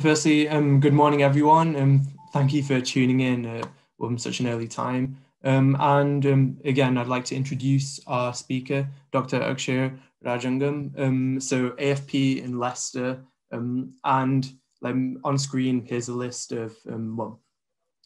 Firstly, um, good morning, everyone. Um, thank you for tuning in at um, such an early time. Um, and um, again, I'd like to introduce our speaker, Dr. Akshay Rajangam. Um, so AFP in Leicester, um, and um, on screen, here's a list of well,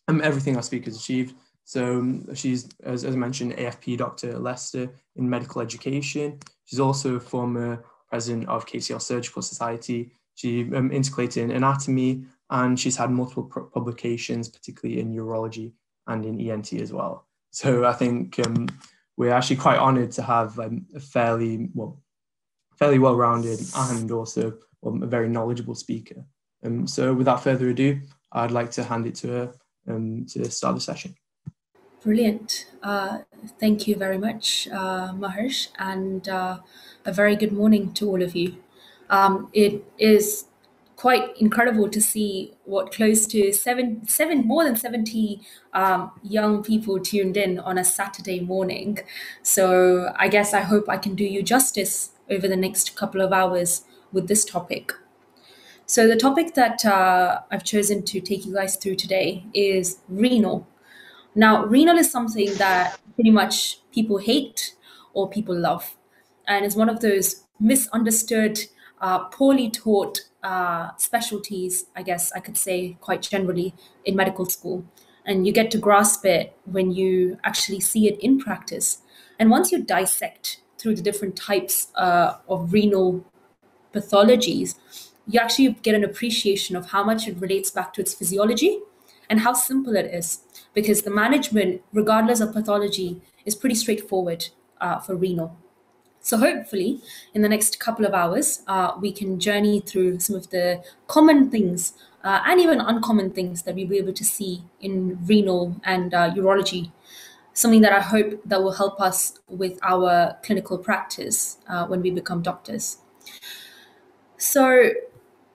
everything our speaker's achieved. So she's, as, as I mentioned, AFP Doctor Leicester in medical education. She's also a former president of KCL Surgical Society. She um, integrated in anatomy and she's had multiple publications, particularly in urology and in ENT as well. So I think um, we're actually quite honoured to have um, a fairly well, fairly well-rounded and also um, a very knowledgeable speaker. Um, so without further ado, I'd like to hand it to her um, to start the session. Brilliant. Uh, thank you very much, uh, and uh, a very good morning to all of you. Um, it is quite incredible to see what close to seven, seven more than 70 um, young people tuned in on a Saturday morning. So I guess I hope I can do you justice over the next couple of hours with this topic. So the topic that uh, I've chosen to take you guys through today is renal now, renal is something that pretty much people hate or people love. And it's one of those misunderstood, uh, poorly taught uh, specialties, I guess I could say quite generally, in medical school. And you get to grasp it when you actually see it in practice. And once you dissect through the different types uh, of renal pathologies, you actually get an appreciation of how much it relates back to its physiology and how simple it is because the management, regardless of pathology, is pretty straightforward uh, for renal. So, hopefully, in the next couple of hours, uh, we can journey through some of the common things uh, and even uncommon things that we'll be able to see in renal and uh, urology. Something that I hope that will help us with our clinical practice uh, when we become doctors. So,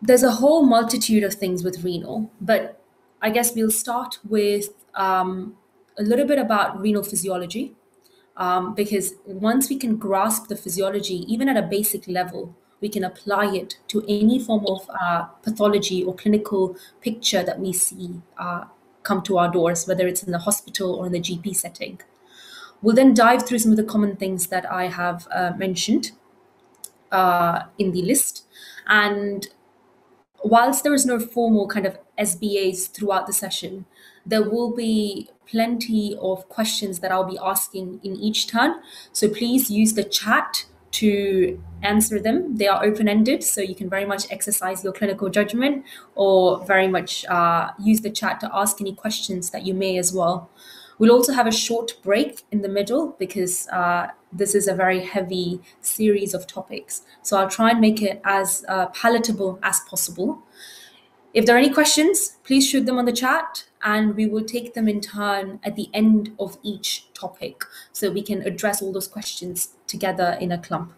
there's a whole multitude of things with renal, but I guess we'll start with um, a little bit about renal physiology, um, because once we can grasp the physiology, even at a basic level, we can apply it to any form of uh, pathology or clinical picture that we see uh, come to our doors, whether it's in the hospital or in the GP setting. We'll then dive through some of the common things that I have uh, mentioned uh, in the list. And whilst there is no formal kind of SBAs throughout the session, there will be plenty of questions that I'll be asking in each turn. So please use the chat to answer them. They are open ended, so you can very much exercise your clinical judgment or very much uh, use the chat to ask any questions that you may as well. We'll also have a short break in the middle because uh, this is a very heavy series of topics. So I'll try and make it as uh, palatable as possible. If there are any questions, please shoot them on the chat and we will take them in turn at the end of each topic so we can address all those questions together in a clump.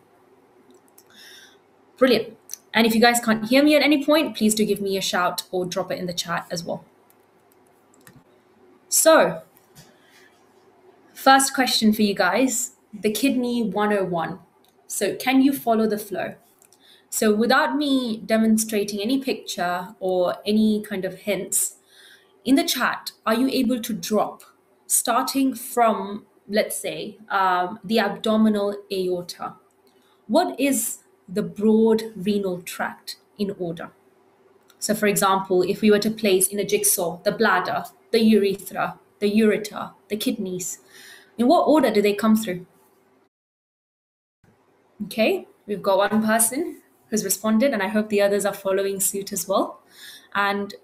Brilliant. And if you guys can't hear me at any point, please do give me a shout or drop it in the chat as well. So, first question for you guys the kidney 101. So, can you follow the flow? So, without me demonstrating any picture or any kind of hints, in the chat, are you able to drop starting from, let's say, um, the abdominal aorta? What is the broad renal tract in order? So, for example, if we were to place in a jigsaw the bladder, the urethra, the ureter, the kidneys, in what order do they come through? Okay, we've got one person who's responded, and I hope the others are following suit as well. And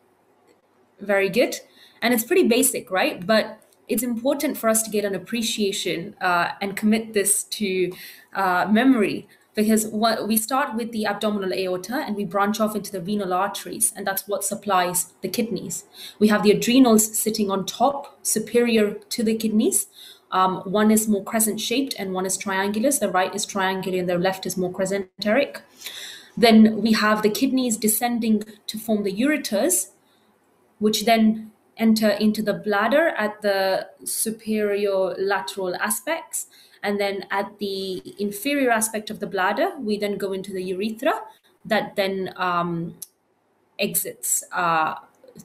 very good. And it's pretty basic, right? But it's important for us to get an appreciation uh, and commit this to uh, memory. Because what we start with the abdominal aorta and we branch off into the renal arteries and that's what supplies the kidneys. We have the adrenals sitting on top superior to the kidneys. Um, one is more crescent shaped and one is triangular. The right is triangular and the left is more crescenteric. Then we have the kidneys descending to form the ureters, which then enter into the bladder at the superior lateral aspects. And then at the inferior aspect of the bladder, we then go into the urethra that then um, exits uh,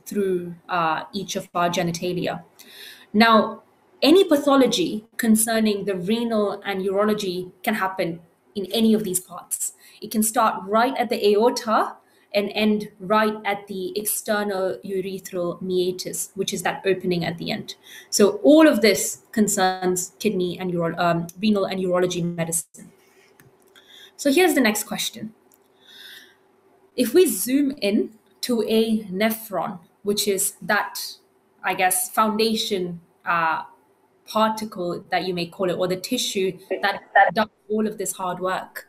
through uh, each of our genitalia. Now, any pathology concerning the renal and urology can happen in any of these parts. It can start right at the aorta and end right at the external urethral meatus, which is that opening at the end. So all of this concerns kidney and uro- um, renal and urology medicine. So here's the next question. If we zoom in to a nephron, which is that, I guess, foundation uh, particle that you may call it, or the tissue that, that does all of this hard work.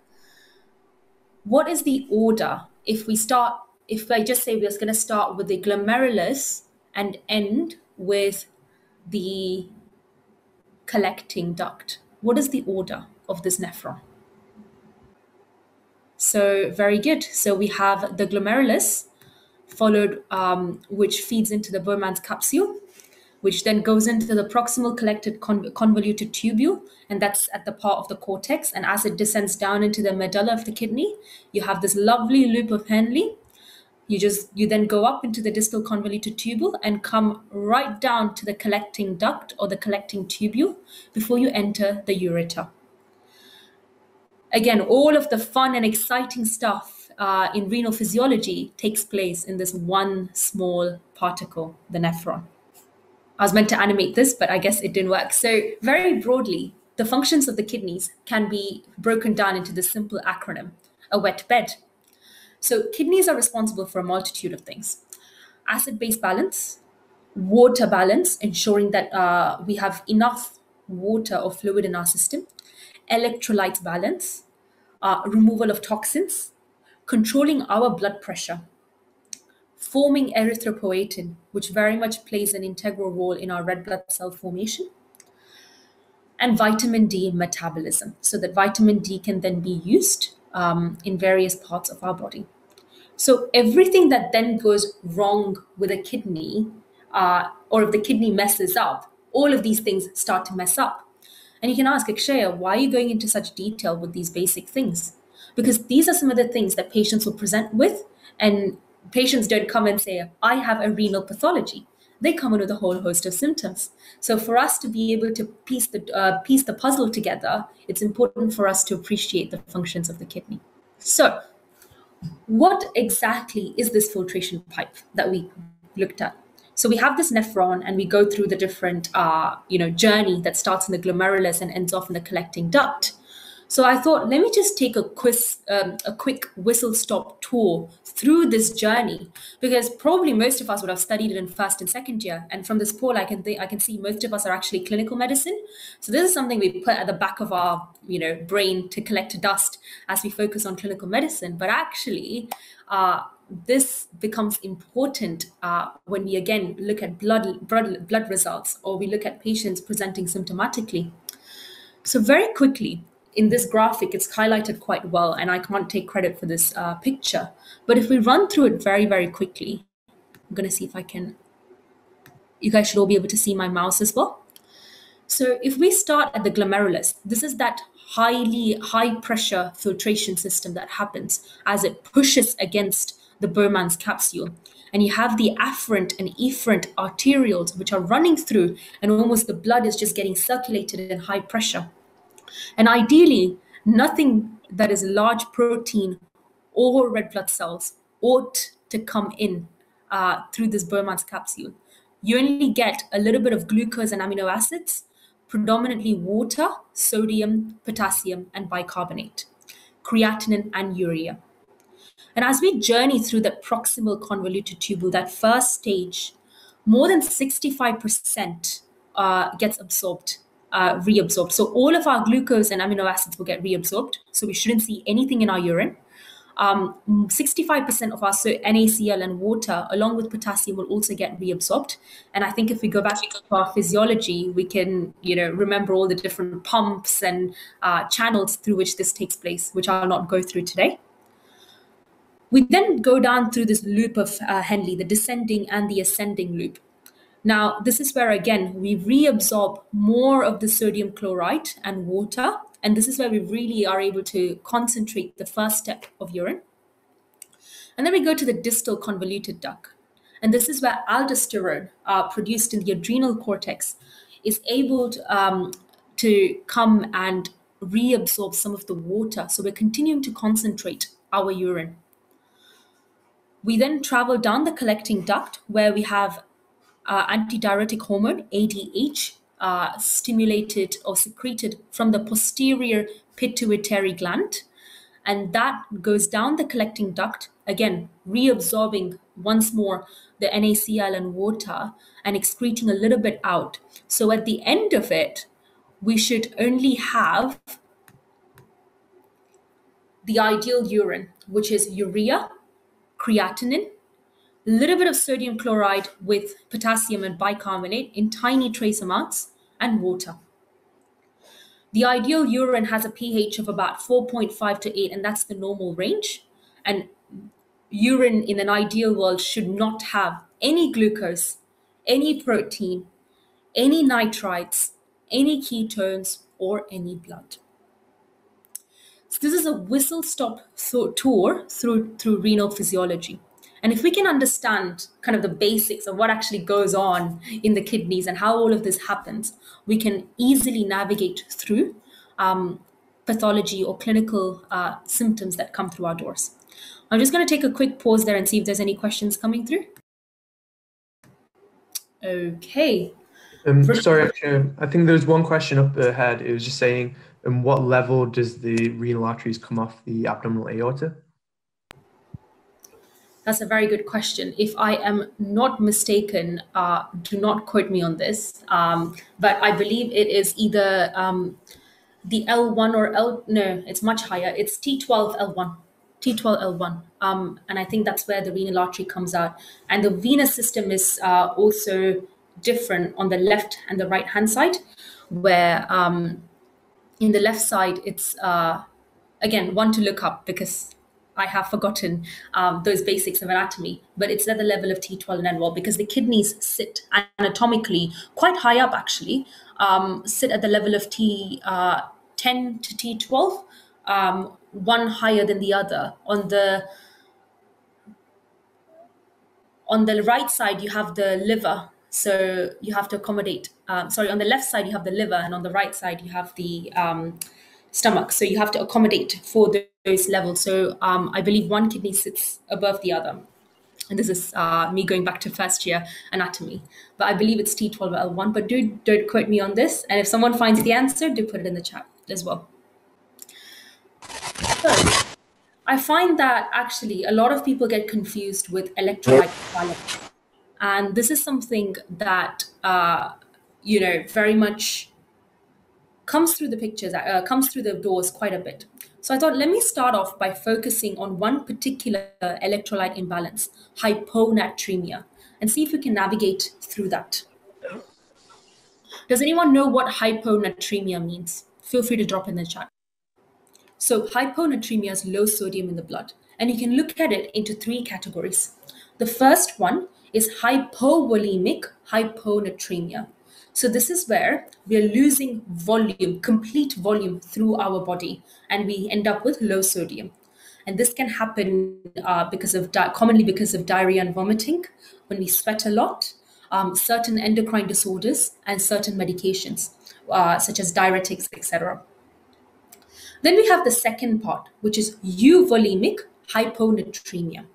What is the order if we start, if I just say we're just going to start with the glomerulus and end with the collecting duct, what is the order of this nephron? So very good. So we have the glomerulus, followed, um, which feeds into the Bowman's capsule, which then goes into the proximal collected con- convoluted tubule, and that's at the part of the cortex. And as it descends down into the medulla of the kidney, you have this lovely loop of Henle. You just you then go up into the distal convoluted tubule and come right down to the collecting duct or the collecting tubule before you enter the ureter. Again, all of the fun and exciting stuff uh, in renal physiology takes place in this one small particle, the nephron. I was meant to animate this, but I guess it didn't work. So, very broadly, the functions of the kidneys can be broken down into this simple acronym a wet bed. So, kidneys are responsible for a multitude of things acid base balance, water balance, ensuring that uh, we have enough water or fluid in our system, electrolyte balance, uh, removal of toxins, controlling our blood pressure, forming erythropoietin, which very much plays an integral role in our red blood cell formation, and vitamin D metabolism, so that vitamin D can then be used um, in various parts of our body. So everything that then goes wrong with a kidney, uh, or if the kidney messes up, all of these things start to mess up. And you can ask Akshaya, why are you going into such detail with these basic things? Because these are some of the things that patients will present with, and patients don't come and say, I have a renal pathology. They come in with a whole host of symptoms. So for us to be able to piece the uh, piece the puzzle together, it's important for us to appreciate the functions of the kidney. So, what exactly is this filtration pipe that we looked at? So we have this nephron, and we go through the different, uh, you know, journey that starts in the glomerulus and ends off in the collecting duct. So I thought, let me just take a quiz, um, a quick whistle stop tour through this journey, because probably most of us would have studied it in first and second year. And from this poll, I can I can see most of us are actually clinical medicine. So this is something we put at the back of our, you know, brain to collect dust as we focus on clinical medicine. But actually, uh, this becomes important uh, when we again look at blood, blood blood results or we look at patients presenting symptomatically. So very quickly, in this graphic, it's highlighted quite well, and I can't take credit for this uh, picture. But if we run through it very, very quickly, I'm going to see if I can. You guys should all be able to see my mouse as well. So if we start at the glomerulus, this is that highly high pressure filtration system that happens as it pushes against the Bowman's capsule. And you have the afferent and efferent arterioles, which are running through, and almost the blood is just getting circulated in high pressure. And ideally, nothing that is a large protein or red blood cells ought to come in uh, through this Bowman's capsule. You only get a little bit of glucose and amino acids, predominantly water, sodium, potassium, and bicarbonate, creatinine, and urea. And as we journey through that proximal convoluted tubule, that first stage, more than 65% uh, gets absorbed uh, reabsorbed. So all of our glucose and amino acids will get reabsorbed. So we shouldn't see anything in our urine. Um, 65% of our NaCl and water, along with potassium, will also get reabsorbed. And I think if we go back to our physiology, we can, you know, remember all the different pumps and uh, channels through which this takes place, which I'll not go through today. We then go down through this loop of uh, Henle, the descending and the ascending loop. Now, this is where again we reabsorb more of the sodium chloride and water, and this is where we really are able to concentrate the first step of urine. And then we go to the distal convoluted duct. And this is where aldosterone, uh, produced in the adrenal cortex, is able to, um, to come and reabsorb some of the water. So we're continuing to concentrate our urine. We then travel down the collecting duct where we have uh, antidiuretic hormone, ADH, uh, stimulated or secreted from the posterior pituitary gland. And that goes down the collecting duct, again, reabsorbing once more the NaCl and water and excreting a little bit out. So at the end of it, we should only have the ideal urine, which is urea, creatinine, a little bit of sodium chloride with potassium and bicarbonate in tiny trace amounts, and water. The ideal urine has a pH of about 4.5 to 8, and that's the normal range. And urine in an ideal world should not have any glucose, any protein, any nitrites, any ketones, or any blood. So this is a whistle stop tour through, through renal physiology. And if we can understand kind of the basics of what actually goes on in the kidneys and how all of this happens, we can easily navigate through um, pathology or clinical uh, symptoms that come through our doors. I'm just going to take a quick pause there and see if there's any questions coming through. Okay. Um, sorry, I think there's one question up ahead. It was just saying, um, what level does the renal arteries come off the abdominal aorta? That's a very good question. If I am not mistaken, uh, do not quote me on this, um, but I believe it is either um, the L1 or L, no, it's much higher. It's T12L1. T12L1. Um, and I think that's where the renal artery comes out. And the venous system is uh, also different on the left and the right hand side, where um, in the left side, it's uh, again one to look up because I have forgotten um, those basics of anatomy, but it's at the level of T12 and N-wall because the kidneys sit anatomically quite high up, actually, um, sit at the level of T10 uh, to T12, um, one higher than the other. On the on the right side, you have the liver, so you have to accommodate. Um, sorry, on the left side you have the liver, and on the right side you have the um, stomach. So you have to accommodate for those levels. So um, I believe one kidney sits above the other. And this is uh, me going back to first year anatomy. But I believe it's T12L1. But do don't quote me on this. And if someone finds the answer, do put it in the chat as well. I find that actually a lot of people get confused with electrolyte balance. And this is something that, uh, you know, very much comes through the pictures, uh, comes through the doors quite a bit. So I thought, let me start off by focusing on one particular electrolyte imbalance, hyponatremia, and see if we can navigate through that. Does anyone know what hyponatremia means? Feel free to drop in the chat. So hyponatremia is low sodium in the blood, and you can look at it into three categories. The first one is hypovolemic hyponatremia. So this is where we are losing volume, complete volume through our body, and we end up with low sodium. And this can happen uh, because of di- commonly because of diarrhea and vomiting, when we sweat a lot, um, certain endocrine disorders, and certain medications uh, such as diuretics, etc. Then we have the second part, which is euvolemic hyponatremia.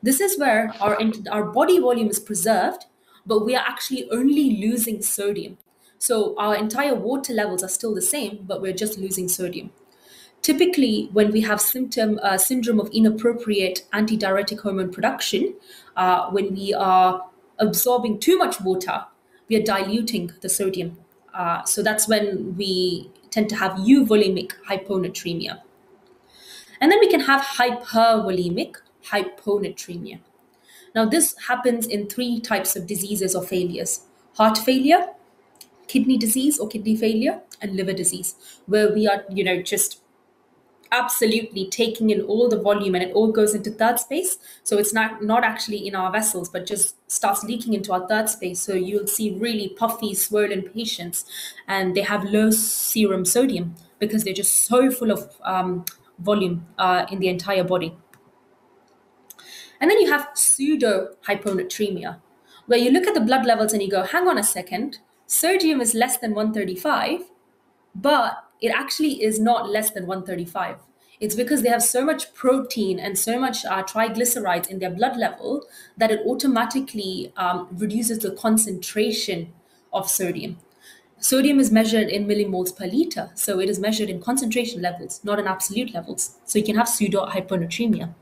This is where our, our body volume is preserved, but we are actually only losing sodium. So our entire water levels are still the same, but we're just losing sodium. Typically, when we have symptom uh, syndrome of inappropriate antidiuretic hormone production, uh, when we are absorbing too much water, we are diluting the sodium. Uh, so that's when we tend to have euvolemic hyponatremia. And then we can have hypervolemic hyponatremia. Now, this happens in three types of diseases or failures heart failure, kidney disease or kidney failure, and liver disease, where we are, you know, just absolutely taking in all the volume and it all goes into third space. So it's not, not actually in our vessels, but just starts leaking into our third space. So you'll see really puffy, swollen patients, and they have low serum sodium because they're just so full of um, volume uh, in the entire body. And then you have pseudo hyponatremia, where you look at the blood levels and you go, hang on a second, sodium is less than 135, but it actually is not less than 135. It's because they have so much protein and so much uh, triglycerides in their blood level that it automatically um, reduces the concentration of sodium. Sodium is measured in millimoles per liter, so it is measured in concentration levels, not in absolute levels. So you can have pseudo hyponatremia.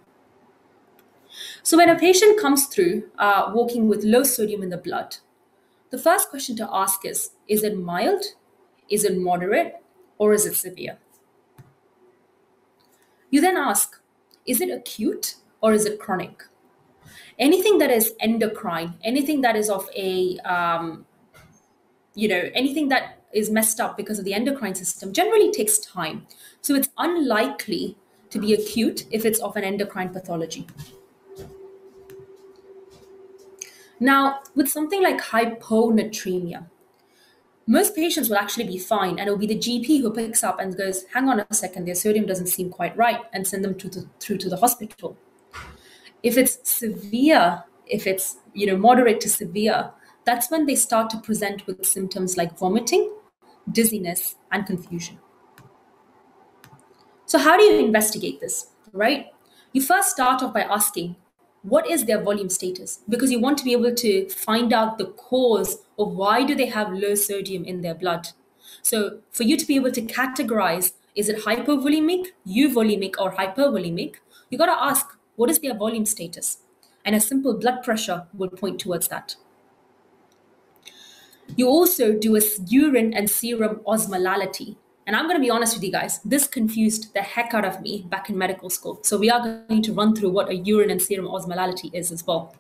So when a patient comes through uh, walking with low sodium in the blood, the first question to ask is Is it mild? Is it moderate? Or is it severe? You then ask Is it acute or is it chronic? Anything that is endocrine, anything that is of a, um, you know, anything that is messed up because of the endocrine system generally takes time. So it's unlikely to be acute if it's of an endocrine pathology. Now, with something like hyponatremia, most patients will actually be fine, and it will be the GP who picks up and goes, "Hang on a second, their sodium doesn't seem quite right," and send them to the, through to the hospital. If it's severe, if it's you know moderate to severe, that's when they start to present with symptoms like vomiting, dizziness, and confusion. So, how do you investigate this? Right? You first start off by asking, what is their volume status? Because you want to be able to find out the cause of why do they have low sodium in their blood. So for you to be able to categorize is it hypovolemic euvolemic or hypervolemic you got to ask what is their volume status? And a simple blood pressure will point towards that. You also do a urine and serum osmolality and I'm going to be honest with you guys, this confused the heck out of me back in medical school. So we are going to run through what a urine and serum osmolality is as well.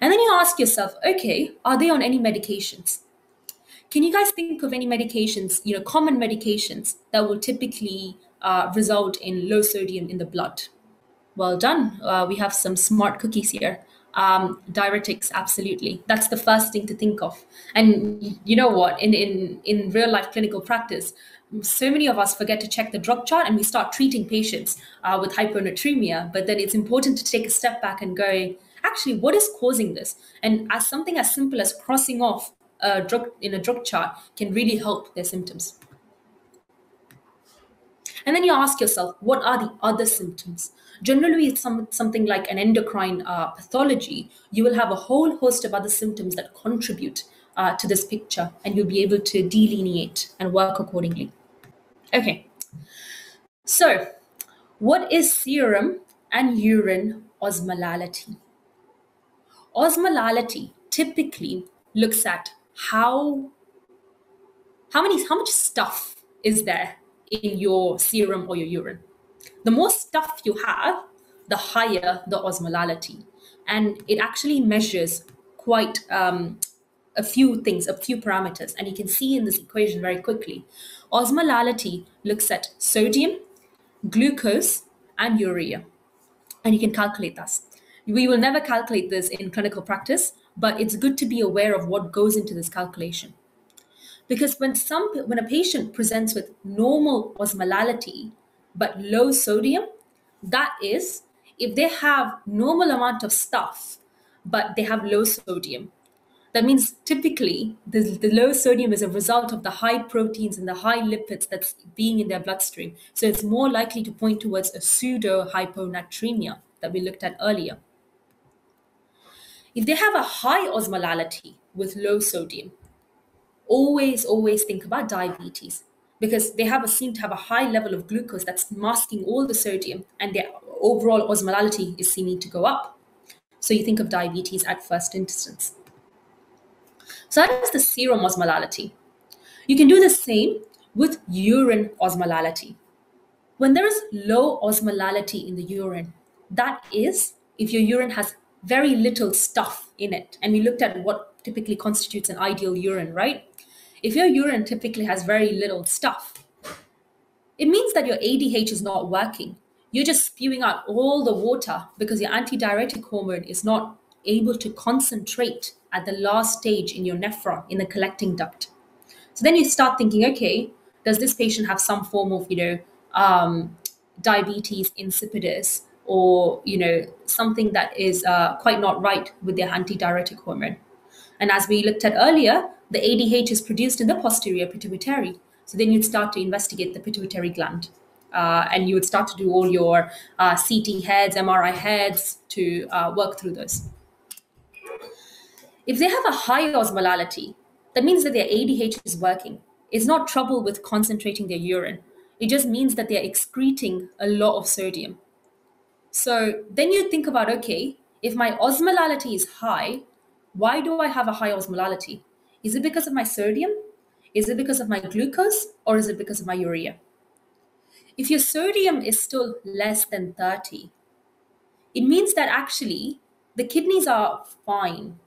And then you ask yourself, okay, are they on any medications? Can you guys think of any medications, you know, common medications that will typically uh, result in low sodium in the blood? Well done. Uh, we have some smart cookies here um, diuretics absolutely. That's the first thing to think of. And you know what? In in in real life clinical practice so many of us forget to check the drug chart and we start treating patients uh, with hyponatremia. But then it's important to take a step back and go actually what is causing this? And as something as simple as crossing off a drug in a drug chart can really help their symptoms. And then you ask yourself what are the other symptoms Generally, it's some, something like an endocrine uh, pathology. You will have a whole host of other symptoms that contribute uh, to this picture, and you'll be able to delineate and work accordingly. Okay, so what is serum and urine osmolality? Osmolality typically looks at how how many how much stuff is there in your serum or your urine the more stuff you have, the higher the osmolality. And it actually measures quite um, a few things, a few parameters. And you can see in this equation very quickly. Osmolality looks at sodium, glucose, and urea. And you can calculate this. We will never calculate this in clinical practice, but it's good to be aware of what goes into this calculation. Because when some when a patient presents with normal osmolality, but low sodium, that is if they have normal amount of stuff, but they have low sodium. That means typically the, the low sodium is a result of the high proteins and the high lipids that's being in their bloodstream. So it's more likely to point towards a pseudo hyponatremia that we looked at earlier. If they have a high osmolality with low sodium, always, always think about diabetes because they have a, seem to have a high level of glucose that's masking all the sodium and their overall osmolality is seeming to go up. So you think of diabetes at first instance. So that is the serum osmolality. You can do the same with urine osmolality. When there is low osmolality in the urine, that is if your urine has very little stuff in it. And we looked at what typically constitutes an ideal urine, right? If your urine typically has very little stuff, it means that your ADH is not working. You're just spewing out all the water because your antidiuretic hormone is not able to concentrate at the last stage in your nephron, in the collecting duct. So then you start thinking, okay, does this patient have some form of, you know, um, diabetes insipidus? or you know something that is uh, quite not right with their antidiuretic hormone. And as we looked at earlier, the ADH is produced in the posterior pituitary. So then you'd start to investigate the pituitary gland. Uh, and you would start to do all your uh, CT heads, MRI heads to uh, work through those. If they have a high osmolality, that means that their ADH is working. It's not trouble with concentrating their urine. It just means that they're excreting a lot of sodium. So then you think about okay, if my osmolality is high, why do I have a high osmolality? Is it because of my sodium? Is it because of my glucose? Or is it because of my urea? If your sodium is still less than 30, it means that actually the kidneys are fine.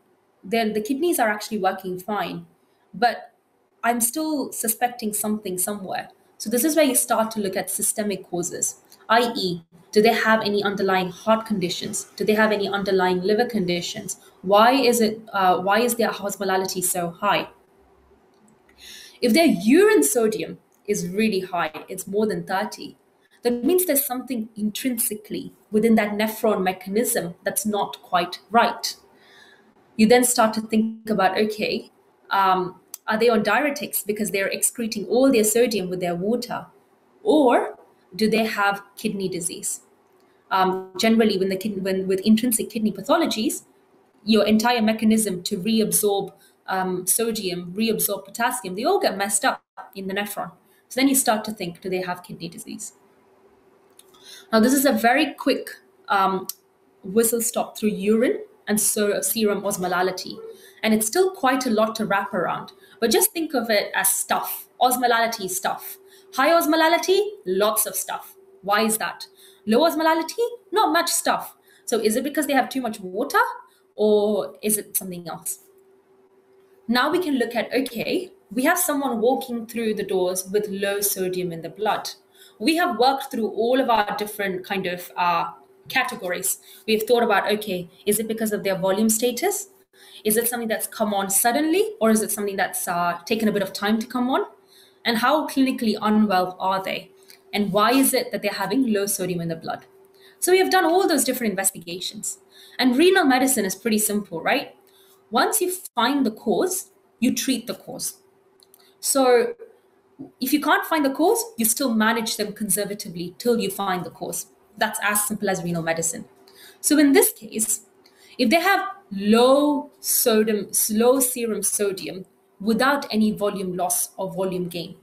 Then the kidneys are actually working fine, but I'm still suspecting something somewhere. So this is where you start to look at systemic causes, i.e., do they have any underlying heart conditions? Do they have any underlying liver conditions? Why is it? Uh, why is their osmolality so high? If their urine sodium is really high, it's more than 30, that means there's something intrinsically within that nephron mechanism that's not quite right. You then start to think about okay, um, are they on diuretics because they're excreting all their sodium with their water? Or do they have kidney disease? Um, generally, when the kid, when with intrinsic kidney pathologies, your entire mechanism to reabsorb um, sodium, reabsorb potassium, they all get messed up in the nephron. So then you start to think, do they have kidney disease? Now, this is a very quick um, whistle stop through urine and so serum osmolality. And it's still quite a lot to wrap around. But just think of it as stuff. Osmolality stuff. High osmolality, lots of stuff. Why is that? Low osmolality, not much stuff. So is it because they have too much water or is it something else? Now we can look at okay, we have someone walking through the doors with low sodium in the blood. We have worked through all of our different kind of uh, categories. We've thought about okay, is it because of their volume status? Is it something that's come on suddenly, or is it something that's uh, taken a bit of time to come on? And how clinically unwell are they? And why is it that they're having low sodium in the blood? So we have done all those different investigations. And renal medicine is pretty simple, right? Once you find the cause, you treat the cause. So if you can't find the cause, you still manage them conservatively till you find the cause. That's as simple as renal medicine. So in this case, if they have low sodium, low serum sodium without any volume loss or volume gain,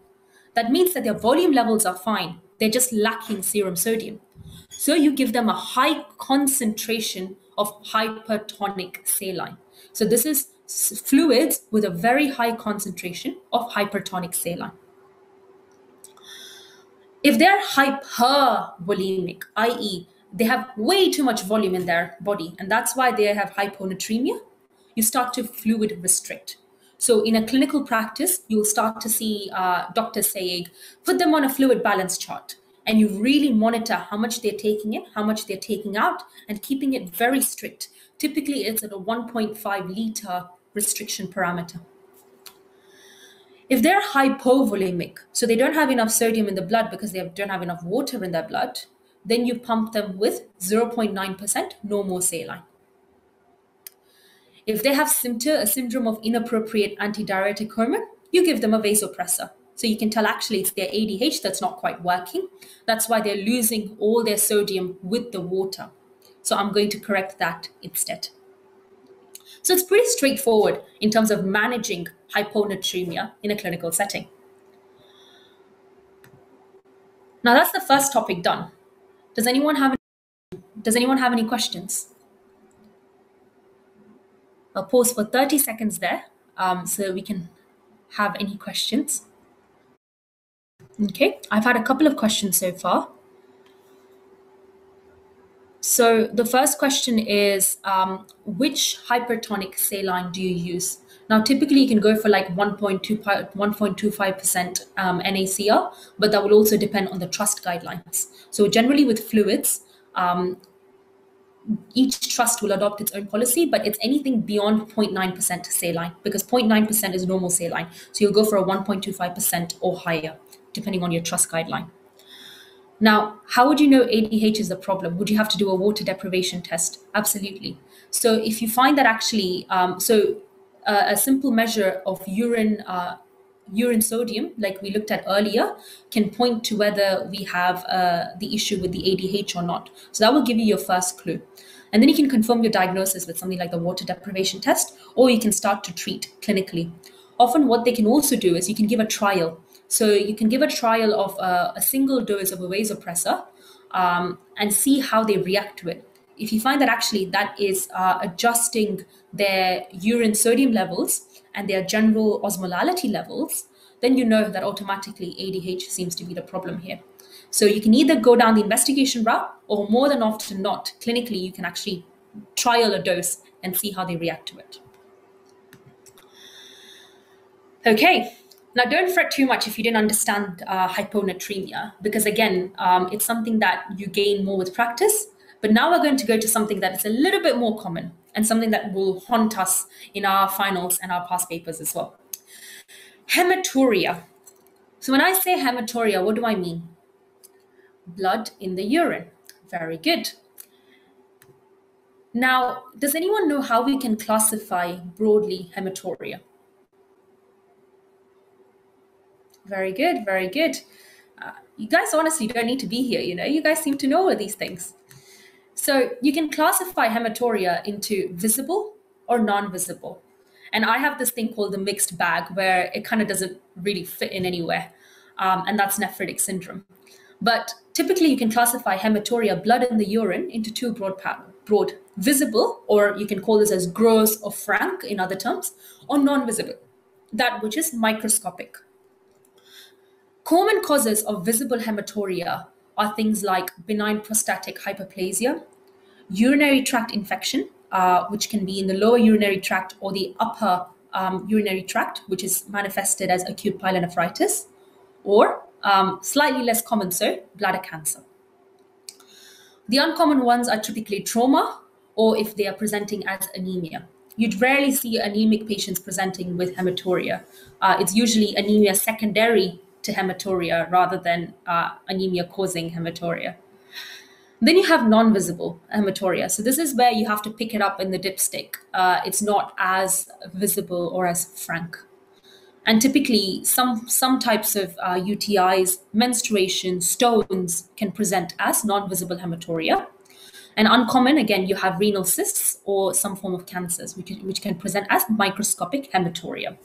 that means that their volume levels are fine. They're just lacking serum sodium. So you give them a high concentration of hypertonic saline. So this is fluids with a very high concentration of hypertonic saline. If they're hypervolemic, i.e., they have way too much volume in their body, and that's why they have hyponatremia, you start to fluid restrict. So, in a clinical practice, you'll start to see uh, doctors saying, put them on a fluid balance chart, and you really monitor how much they're taking in, how much they're taking out, and keeping it very strict. Typically, it's at a 1.5 liter restriction parameter. If they're hypovolemic, so they don't have enough sodium in the blood because they don't have enough water in their blood, then you pump them with 0.9% normal saline. If they have SIMTR, a syndrome of inappropriate antidiuretic hormone, you give them a vasopressor. So you can tell actually it's their ADH that's not quite working. That's why they're losing all their sodium with the water. So I'm going to correct that instead. So it's pretty straightforward in terms of managing hyponatremia in a clinical setting. Now that's the first topic done. Does anyone have any, does anyone have any questions? I'll pause for 30 seconds there um, so we can have any questions. Okay, I've had a couple of questions so far. So the first question is, um, which hypertonic saline do you use? Now, typically you can go for like 1.2, 1.25% um, NaCl, but that will also depend on the trust guidelines. So generally with fluids, um, each trust will adopt its own policy, but it's anything beyond 0.9% saline because 0.9% is normal saline. So you'll go for a 1.25% or higher, depending on your trust guideline. Now, how would you know ADH is the problem? Would you have to do a water deprivation test? Absolutely. So if you find that actually, um, so uh, a simple measure of urine uh, urine sodium, like we looked at earlier, can point to whether we have uh, the issue with the ADH or not. So that will give you your first clue. And then you can confirm your diagnosis with something like the water deprivation test, or you can start to treat clinically. Often, what they can also do is you can give a trial. So you can give a trial of a, a single dose of a vasopressor um, and see how they react to it. If you find that actually that is uh, adjusting their urine sodium levels and their general osmolality levels, then you know that automatically ADH seems to be the problem here. So you can either go down the investigation route, or more than often not, clinically, you can actually trial a dose and see how they react to it. Okay, now don't fret too much if you didn't understand uh, hyponatremia, because again, um, it's something that you gain more with practice. But now we're going to go to something that is a little bit more common and something that will haunt us in our finals and our past papers as well. Hematuria. So when I say hematuria, what do I mean? Blood in the urine. Very good. Now, does anyone know how we can classify broadly hematuria? Very good, very good. Uh, you guys honestly don't need to be here, you know, you guys seem to know all these things. So you can classify hematuria into visible or non-visible. And I have this thing called the mixed bag where it kind of doesn't really fit in anywhere. Um, and that's nephritic syndrome. But typically you can classify hematuria, blood in the urine, into two broad patterns. Broad visible, or you can call this as gross or frank in other terms, or non-visible, that which is microscopic. Common causes of visible hematuria are things like benign prostatic hyperplasia, urinary tract infection, uh, which can be in the lower urinary tract or the upper um, urinary tract, which is manifested as acute pyelonephritis, or um, slightly less common so, bladder cancer. The uncommon ones are typically trauma or if they are presenting as anemia. You'd rarely see anemic patients presenting with hematuria. Uh, it's usually anemia secondary to hematuria rather than uh, anemia causing hematuria. Then you have non-visible hematuria. So this is where you have to pick it up in the dipstick. Uh, it's not as visible or as frank. And typically, some some types of uh, UTIs, menstruation, stones can present as non-visible hematuria. And uncommon, again, you have renal cysts or some form of cancers, which, which can present as microscopic hematuria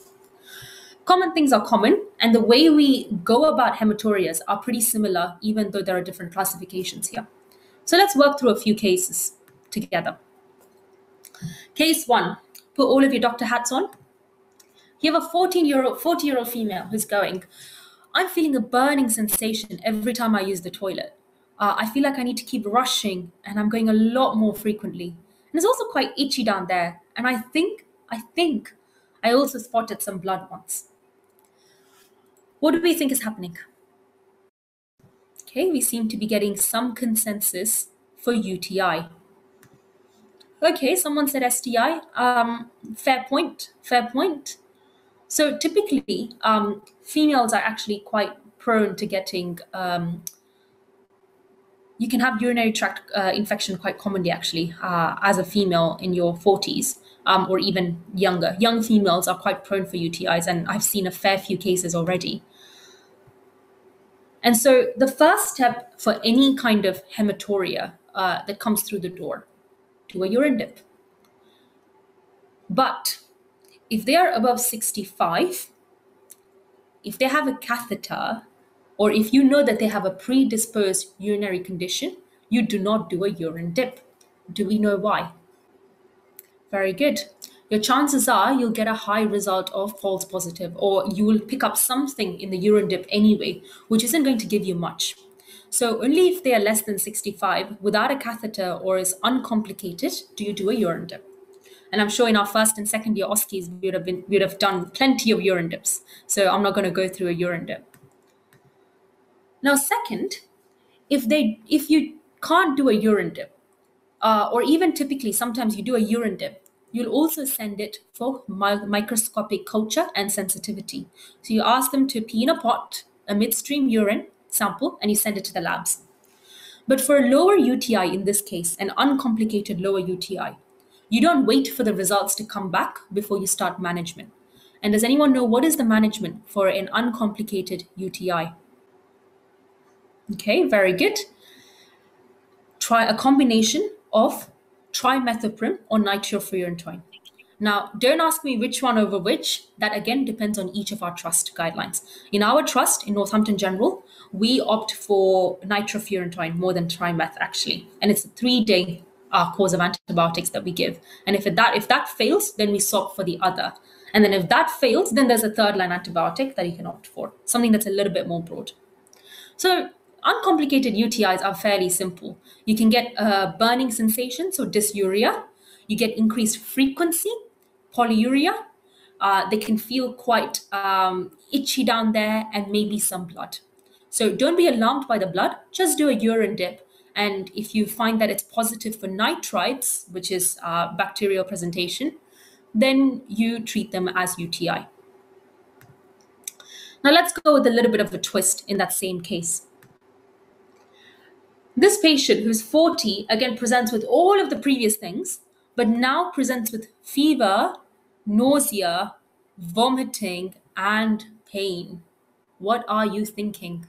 common things are common, and the way we go about hematurias are pretty similar, even though there are different classifications here. So let's work through a few cases together. Case one, put all of your doctor hats on. You have a 14 year old, 40 year old female who's going, I'm feeling a burning sensation every time I use the toilet. Uh, I feel like I need to keep rushing and I'm going a lot more frequently. And it's also quite itchy down there. And I think, I think I also spotted some blood once. What do we think is happening? Okay, we seem to be getting some consensus for UTI. Okay, someone said STI. Um, fair point, fair point. So typically, um, females are actually quite prone to getting. Um, you can have urinary tract uh, infection quite commonly, actually, uh, as a female in your 40s um, or even younger. Young females are quite prone for UTIs, and I've seen a fair few cases already. And so the first step for any kind of hematuria uh, that comes through the door, do a urine dip. But if they are above 65, if they have a catheter, or if you know that they have a predisposed urinary condition, you do not do a urine dip. Do we know why? Very good your chances are you'll get a high result of false positive, or you will pick up something in the urine dip anyway, which isn't going to give you much. So only if they are less than 65 without a catheter or is uncomplicated do you do a urine dip. And I'm sure in our first and second year OSCEs, we would have been we would have done plenty of urine dips. So I'm not going to go through a urine dip. Now, second, if they if you can't do a urine dip, uh, or even typically sometimes you do a urine dip You'll also send it for microscopic culture and sensitivity. So you ask them to pee in a pot, a midstream urine, sample and you send it to the labs. But for a lower UTI, in this case, an uncomplicated lower UTI, you don't wait for the results to come back before you start management. And does anyone know what is the management for an uncomplicated UTI? Okay, very good. Try a combination of trimethoprim or nitrofurantoin. Now, don't ask me which one over which. That again depends on each of our trust guidelines. In our trust, in Northampton General, we opt for nitrofurantoin more than trimeth actually, and it's a three-day uh, course of antibiotics that we give. And if that if that fails, then we swap for the other. And then if that fails, then there's a third line antibiotic that you can opt for, something that's a little bit more broad. So uncomplicated UTIs are fairly simple. You can get a burning sensation, so dysuria. You get increased frequency, polyuria. Uh, they can feel quite um, itchy down there and maybe some blood. So don't be alarmed by the blood, just do a urine dip. And if you find that it's positive for nitrites, which is uh, bacterial presentation, then you treat them as UTI. Now let's go with a little bit of a twist in that same case. This patient who's 40 again presents with all of the previous things, but now presents with fever, nausea, vomiting, and pain. What are you thinking?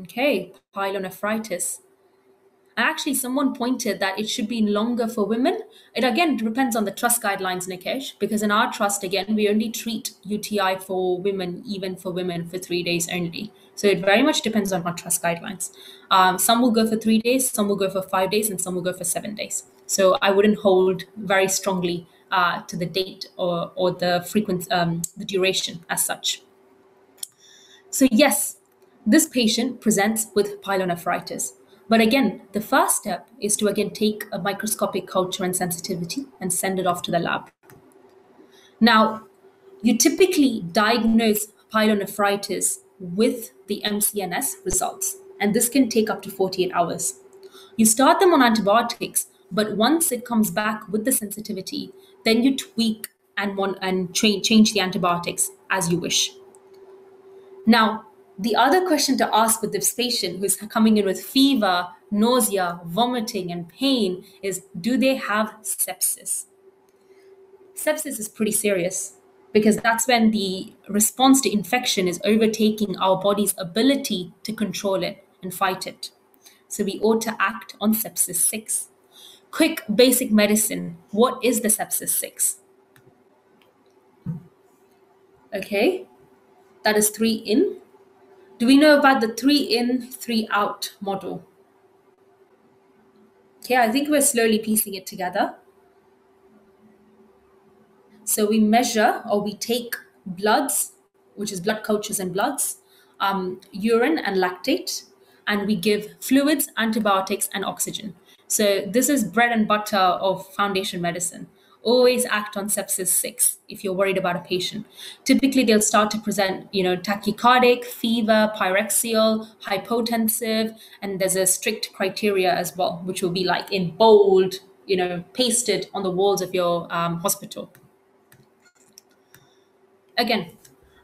Okay, pyelonephritis. Actually, someone pointed that it should be longer for women. It again depends on the trust guidelines, Nikesh, because in our trust, again, we only treat UTI for women, even for women, for three days only. So it very much depends on our trust guidelines. Um, some will go for three days, some will go for five days, and some will go for seven days. So I wouldn't hold very strongly uh, to the date or, or the frequency, um, the duration as such. So yes, this patient presents with pyelonephritis. But again, the first step is to again take a microscopic culture and sensitivity and send it off to the lab. Now, you typically diagnose pyelonephritis with the MCNS results, and this can take up to 48 hours. You start them on antibiotics, but once it comes back with the sensitivity, then you tweak and, and tra- change the antibiotics as you wish. Now, the other question to ask with this patient who's coming in with fever, nausea, vomiting, and pain is do they have sepsis? Sepsis is pretty serious because that's when the response to infection is overtaking our body's ability to control it and fight it. So we ought to act on sepsis 6. Quick basic medicine. What is the sepsis 6? Okay, that is three in, do we know about the three in, three out model? Okay, I think we're slowly piecing it together. So we measure or we take bloods, which is blood cultures and bloods, um, urine and lactate, and we give fluids, antibiotics, and oxygen. So this is bread and butter of foundation medicine. Always act on sepsis 6 if you're worried about a patient. Typically they'll start to present you know tachycardic fever pyrexial hypotensive and there's a strict criteria as well which will be like in bold you know pasted on the walls of your um, hospital again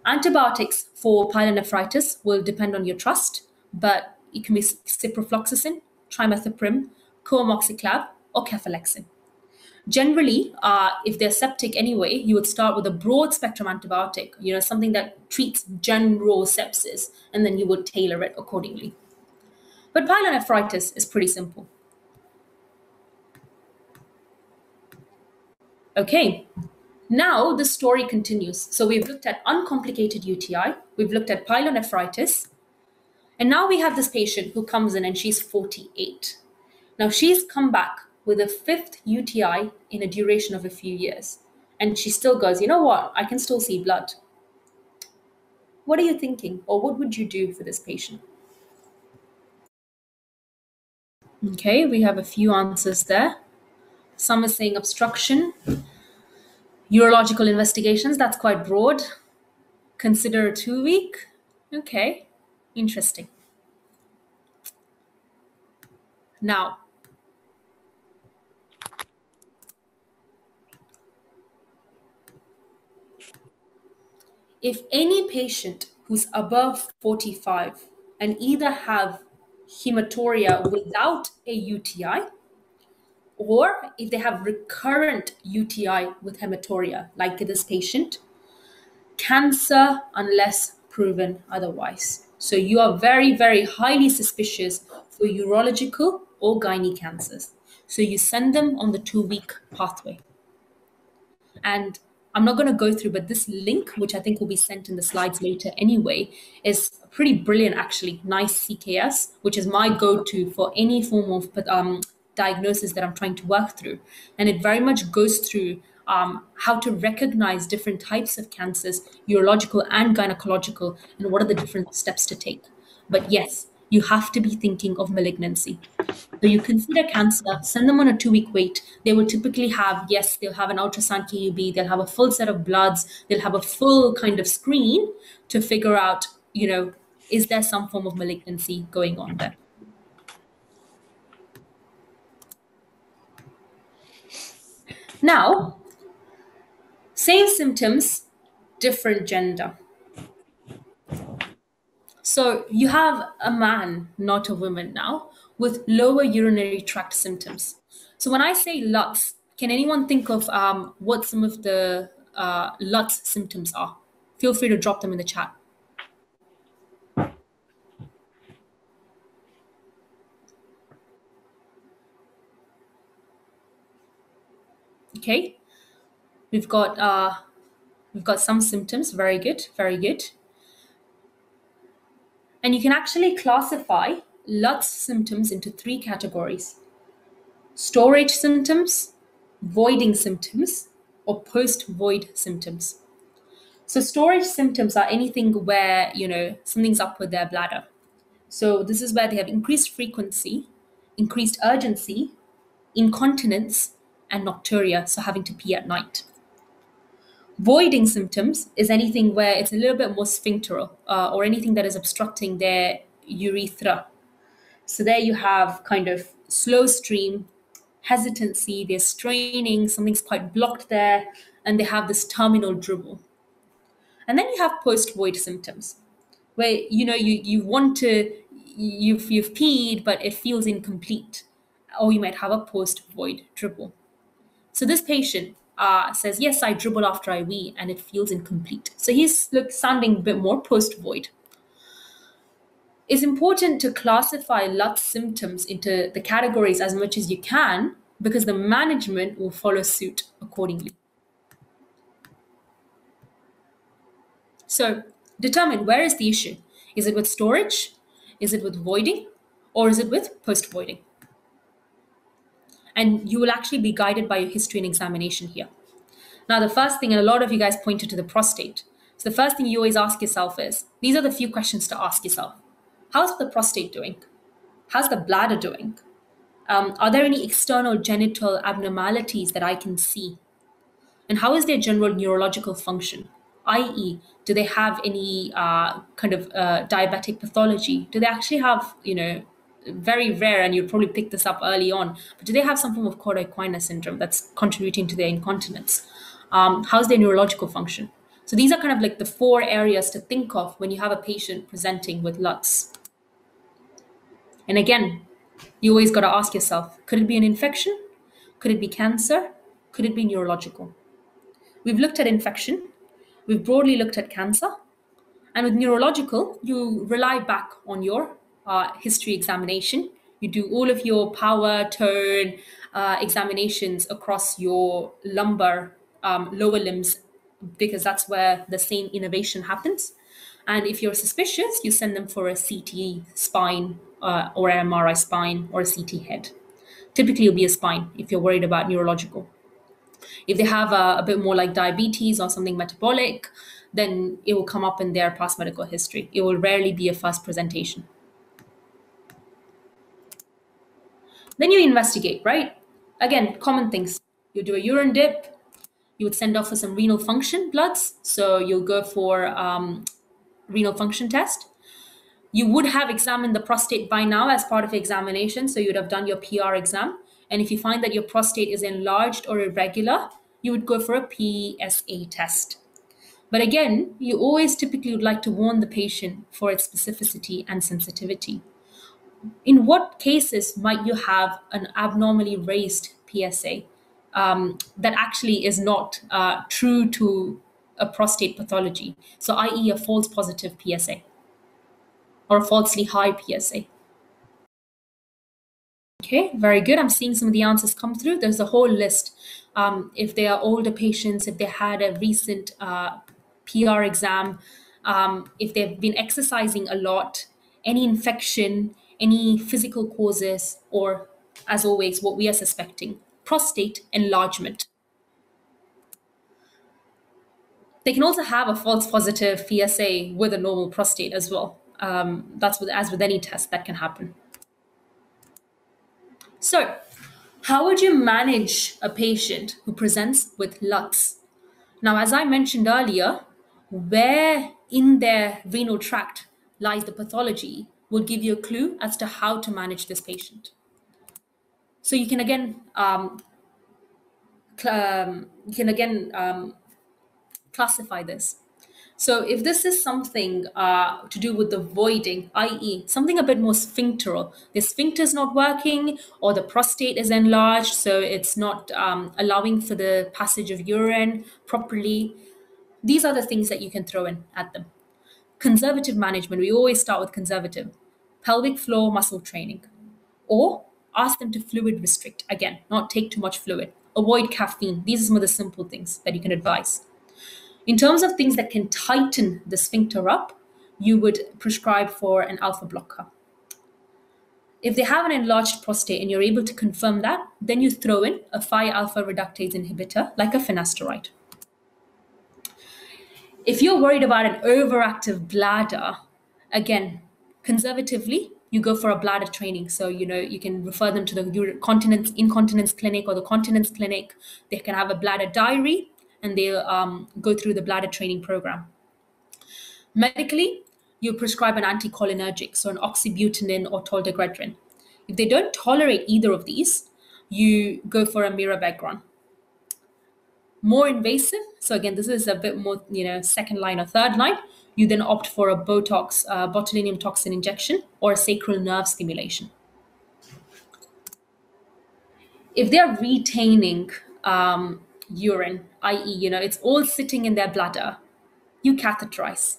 antibiotics for pyelonephritis will depend on your trust but it can be ciprofloxacin trimethoprim coamoxiclav or cefalexin generally, uh, if they're septic anyway, you would start with a broad spectrum antibiotic, you know, something that treats general sepsis, and then you would tailor it accordingly. But pyelonephritis is pretty simple. Okay, now the story continues. So we've looked at uncomplicated UTI, we've looked at pyelonephritis, and now we have this patient who comes in and she's 48. Now she's come back with a fifth UTI in a duration of a few years. And she still goes, you know what? I can still see blood. What are you thinking? Or what would you do for this patient? Okay, we have a few answers there. Some are saying obstruction, urological investigations, that's quite broad. Consider a two week. Okay, interesting. Now, if any patient who's above 45 and either have hematuria without a UTI, or if they have recurrent UTI with hematuria, like this patient, cancer unless proven otherwise. So you are very, very highly suspicious for urological or gynae cancers. So you send them on the two week pathway. And I'm not going to go through, but this link, which I think will be sent in the slides later anyway, is pretty brilliant actually. NICE CKS, which is my go to for any form of um, diagnosis that I'm trying to work through. And it very much goes through um, how to recognize different types of cancers, urological and gynecological, and what are the different steps to take. But yes, you have to be thinking of malignancy. So you consider cancer, send them on a two week wait. They will typically have, yes, they'll have an ultrasound KUB, they'll have a full set of bloods, they'll have a full kind of screen to figure out, you know, is there some form of malignancy going on there? Now, same symptoms, different gender. So you have a man, not a woman now, with lower urinary tract symptoms. So when I say LUTS, can anyone think of um, what some of the uh, LUTS symptoms are? Feel free to drop them in the chat. Okay, we've got uh, we've got some symptoms. Very good, very good. And you can actually classify LUTS symptoms into three categories storage symptoms, voiding symptoms, or post void symptoms. So, storage symptoms are anything where, you know, something's up with their bladder. So, this is where they have increased frequency, increased urgency, incontinence, and nocturia, so having to pee at night. Voiding symptoms is anything where it's a little bit more sphincteral uh, or anything that is obstructing their urethra. So there you have kind of slow stream, hesitancy, they're straining, something's quite blocked there, and they have this terminal dribble. And then you have post-void symptoms, where you know you you want to you've you've peed, but it feels incomplete, or you might have a post-void dribble. So this patient uh, says, yes, I dribble after I wee and it feels incomplete. So he's look, sounding a bit more post-void. It's important to classify LUTS symptoms into the categories as much as you can because the management will follow suit accordingly. So determine where is the issue. Is it with storage? Is it with voiding? Or is it with post-voiding? And you will actually be guided by your history and examination here. Now, the first thing, and a lot of you guys pointed to the prostate. So the first thing you always ask yourself is these are the few questions to ask yourself. How's the prostate doing? How's the bladder doing? Um, are there any external genital abnormalities that I can see? And how is their general neurological function? i.e., do they have any uh, kind of uh, diabetic pathology? Do they actually have, you know, very rare, and you'll probably pick this up early on, but do they have some form of cauda syndrome that's contributing to their incontinence? Um, how's their neurological function? So these are kind of like the four areas to think of when you have a patient presenting with LUTS. And again, you always got to ask yourself could it be an infection? Could it be cancer? Could it be neurological? We've looked at infection, we've broadly looked at cancer, and with neurological, you rely back on your history examination. You do all of your power, turn uh, examinations across your lumbar, um, lower limbs, because that's where the same innervation happens. And if you're suspicious, you send them for a CT spine uh, or an MRI spine or a CT head. Typically, it'll be a spine if you're worried about neurological. If they have a, a bit more like diabetes or something metabolic, then it will come up in their past medical history. It will rarely be a first presentation. Then you investigate, right? Again, common things. You do a urine dip. You would send off for some renal function bloods. So you'll go for um, renal function test. You would have examined the prostate by now as part of examination. So you'd have done your PR exam. And if you find that your prostate is enlarged or irregular, you would go for a PSA test. But again, you always typically would like to warn the patient for its specificity and sensitivity. In what cases might you have an abnormally raised PSA um, that actually is not uh, true to a prostate pathology? So, i.e., a false positive PSA or a falsely high PSA. Okay, very good. I'm seeing some of the answers come through. There's a whole list. Um, if they are older patients, if they had a recent uh, PR exam, um, if they've been exercising a lot, any infection, any physical causes, or as always, what we are suspecting prostate enlargement. They can also have a false positive PSA with a normal prostate as well. Um, that's with, as with any test that can happen. So, how would you manage a patient who presents with LUTS? Now, as I mentioned earlier, where in their renal tract lies the pathology will give you a clue as to how to manage this patient. So you can again um, um, you can again um, classify this. So if this is something uh, to do with the voiding, i.e., something a bit more sphincteral, the sphincter is not working, or the prostate is enlarged, so it's not um, allowing for the passage of urine properly, these are the things that you can throw in at them. Conservative management, we always start with conservative. Pelvic floor muscle training. Or ask them to fluid restrict. Again, not take too much fluid. Avoid caffeine. These are some of the simple things that you can advise. In terms of things that can tighten the sphincter up, you would prescribe for an alpha blocker. If they have an enlarged prostate and you're able to confirm that, then you throw in a 5 alpha reductase inhibitor like a finasteride. If you're worried about an overactive bladder, again, conservatively, you go for a bladder training. So, you know, you can refer them to the continence, incontinence clinic or the continence clinic. They can have a bladder diary and they'll um, go through the bladder training program. Medically, you prescribe an anticholinergic, so an oxybutynin or toldagrelin. If they don't tolerate either of these, you go for a mirabegron more invasive so again this is a bit more you know second line or third line you then opt for a botox uh, botulinum toxin injection or a sacral nerve stimulation. If they're retaining um, urine i.e you know it's all sitting in their bladder you catheterize.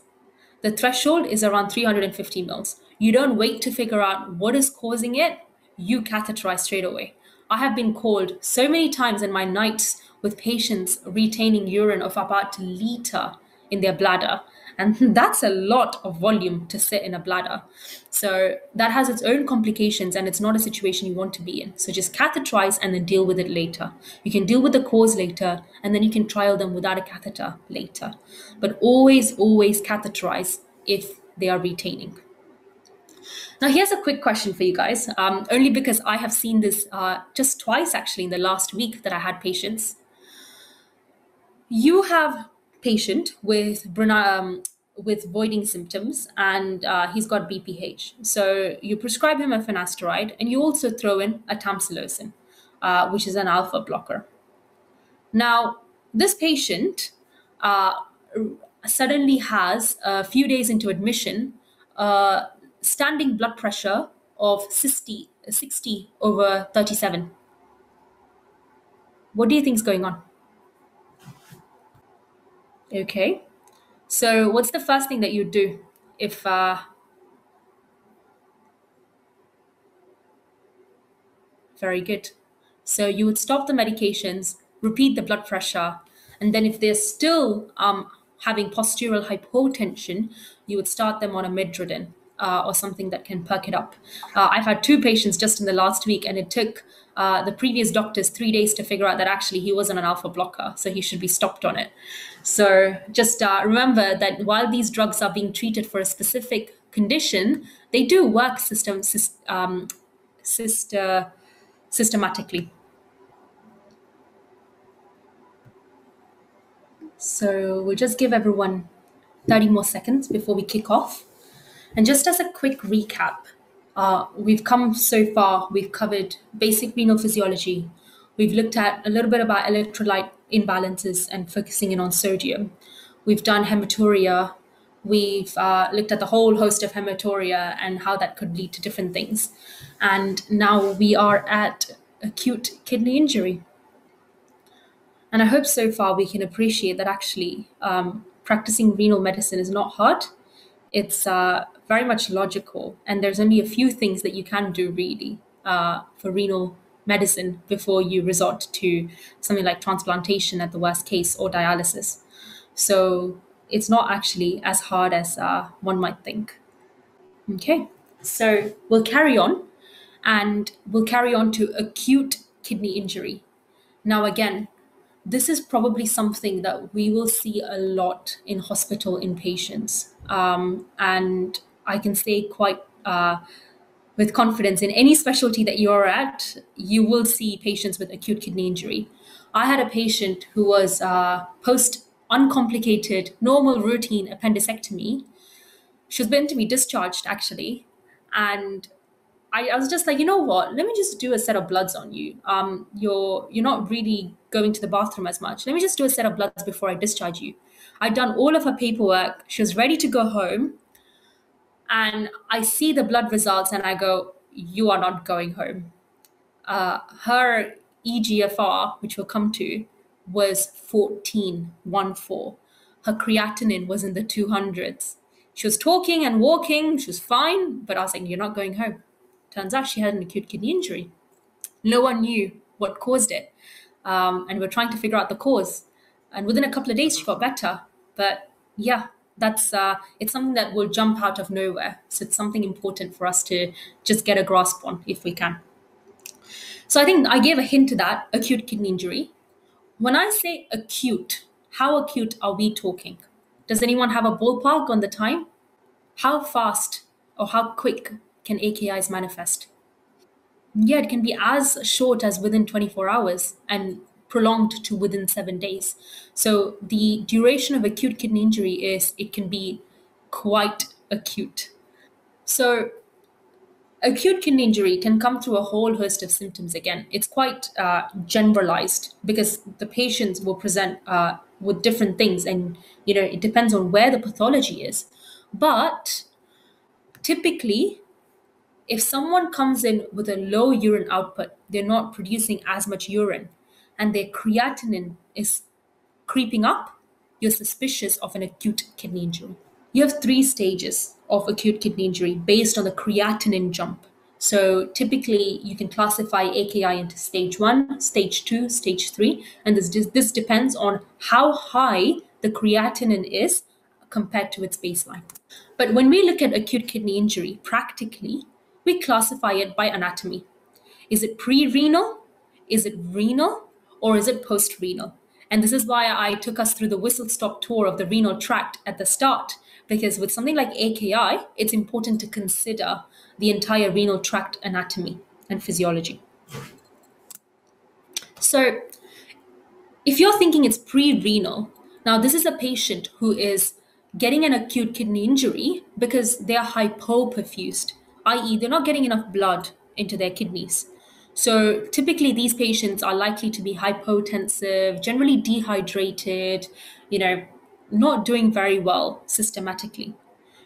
The threshold is around 350 mils. You don't wait to figure out what is causing it you catheterize straight away. I have been called so many times in my nights with patients retaining urine of about a liter in their bladder. And that's a lot of volume to sit in a bladder. So that has its own complications and it's not a situation you want to be in. So just catheterize and then deal with it later. You can deal with the cause later and then you can trial them without a catheter later. But always, always catheterize if they are retaining. Now, here's a quick question for you guys, um, only because I have seen this uh, just twice actually in the last week that I had patients you have patient with um, with voiding symptoms and uh, he's got BPH. So you prescribe him a finasteride and you also throw in a tamsulosin, uh, which is an alpha blocker. Now, this patient uh, suddenly has a few days into admission uh, standing blood pressure of 60, 60 over 37. What do you think is going on? Okay. So, what's the first thing that you do if uh, very good. So you would stop the medications, repeat the blood pressure, and then if they're still um, having postural hypotension, you would start them on a midodrine uh, or something that can perk it up. Uh, I've had two patients just in the last week, and it took uh, the previous doctors three days to figure out that actually he wasn't an alpha blocker, so he should be stopped on it. So just uh, remember that while these drugs are being treated for a specific condition, they do work system, um, syst- systematically. So we'll just give everyone 30 more seconds before we kick off. And just as a quick recap, uh, we've come so far, we've covered basic renal physiology. We've looked at a little bit about electrolyte imbalances and focusing in on sodium. we've done hematuria, we've uh, looked at the whole host of hematuria and how that could lead to different things. And now we are at acute kidney injury. And I hope so far we can appreciate that actually um, practicing renal medicine is not hard. It's uh, very much logical, and there's only a few things that you can do really uh, for renal medicine before you resort to something like transplantation at the worst case or dialysis. So it's not actually as hard as uh, one might think. Okay, so we'll carry on and we'll carry on to acute kidney injury. Now, again, this is probably something that we will see a lot in hospital inpatients. Um, and I can say quite uh, with confidence in any specialty that you're at, you will see patients with acute kidney injury. I had a patient who was uh, post uncomplicated, normal routine appendicectomy. She was meant to be discharged actually. And I, I, was just like, you know what? Let me just do a set of bloods on you. Um, you're you're not really going to the bathroom as much. Let me just do a set of bloods before I discharge you. I'd done all of her paperwork. She was ready to go home. And I see the blood results and I go, you are not going home. Uh, her EGFR, which we'll come to, was 14, 1 4. Her creatinine was in the 200s. She was talking and walking, she was fine, but I was like, You're not going home. Turns out she had an acute kidney injury. No one knew what caused it. Um, and we're trying to figure out the cause. And within a couple of days, she got better. But yeah, that's uh, it's something that will jump out of nowhere. So it's something important for us to just get a grasp on if we can. So I think I gave a hint to that acute kidney injury. When I say acute, how acute are we talking? Does anyone have a ballpark on the time? How fast or how quick can AKIs manifest? Yeah, it can be as short as within 24 hours and prolonged to within seven days. So the duration of acute kidney injury is it can be quite acute. So acute kidney injury can come through a whole host of symptoms again it's quite uh, generalized because the patients will present uh, with different things and you know it depends on where the pathology is but typically if someone comes in with a low urine output they're not producing as much urine and their creatinine is creeping up you're suspicious of an acute kidney injury you have three stages of acute kidney injury based on the creatinine jump. So typically, you can classify AKI into stage one, stage two, stage three, and this this depends on how high the creatinine is compared to its baseline. But when we look at acute kidney injury, practically, we classify it by anatomy. Is it pre-renal? Is it renal? Or is it post-renal? And this is why I took us through the whistle stop tour of the renal tract at the start because with something like AKI, it's important to consider the entire renal tract anatomy and physiology. So, if you're thinking it's pre renal, now this is a patient who is getting an acute kidney injury because they're hypoperfused, i.e., they're not getting enough blood into their kidneys. So typically these patients are likely to be hypotensive, generally dehydrated, you know, not doing very well systematically.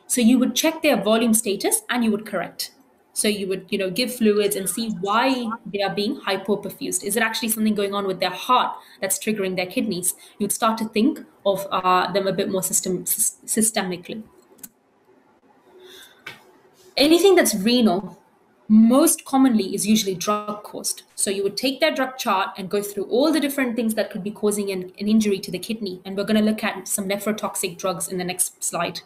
So you would check their volume status and you would correct. So you would, you know, give fluids and see why they are being hypoperfused. Is it actually something going on with their heart that's triggering their kidneys? You'd start to think of uh, them a bit more system systemically. Anything that's renal most commonly is usually drug caused. So you would take that drug chart and go through all the different things that could be causing an, an injury to the kidney. And we're going to look at some nephrotoxic drugs in the next slide.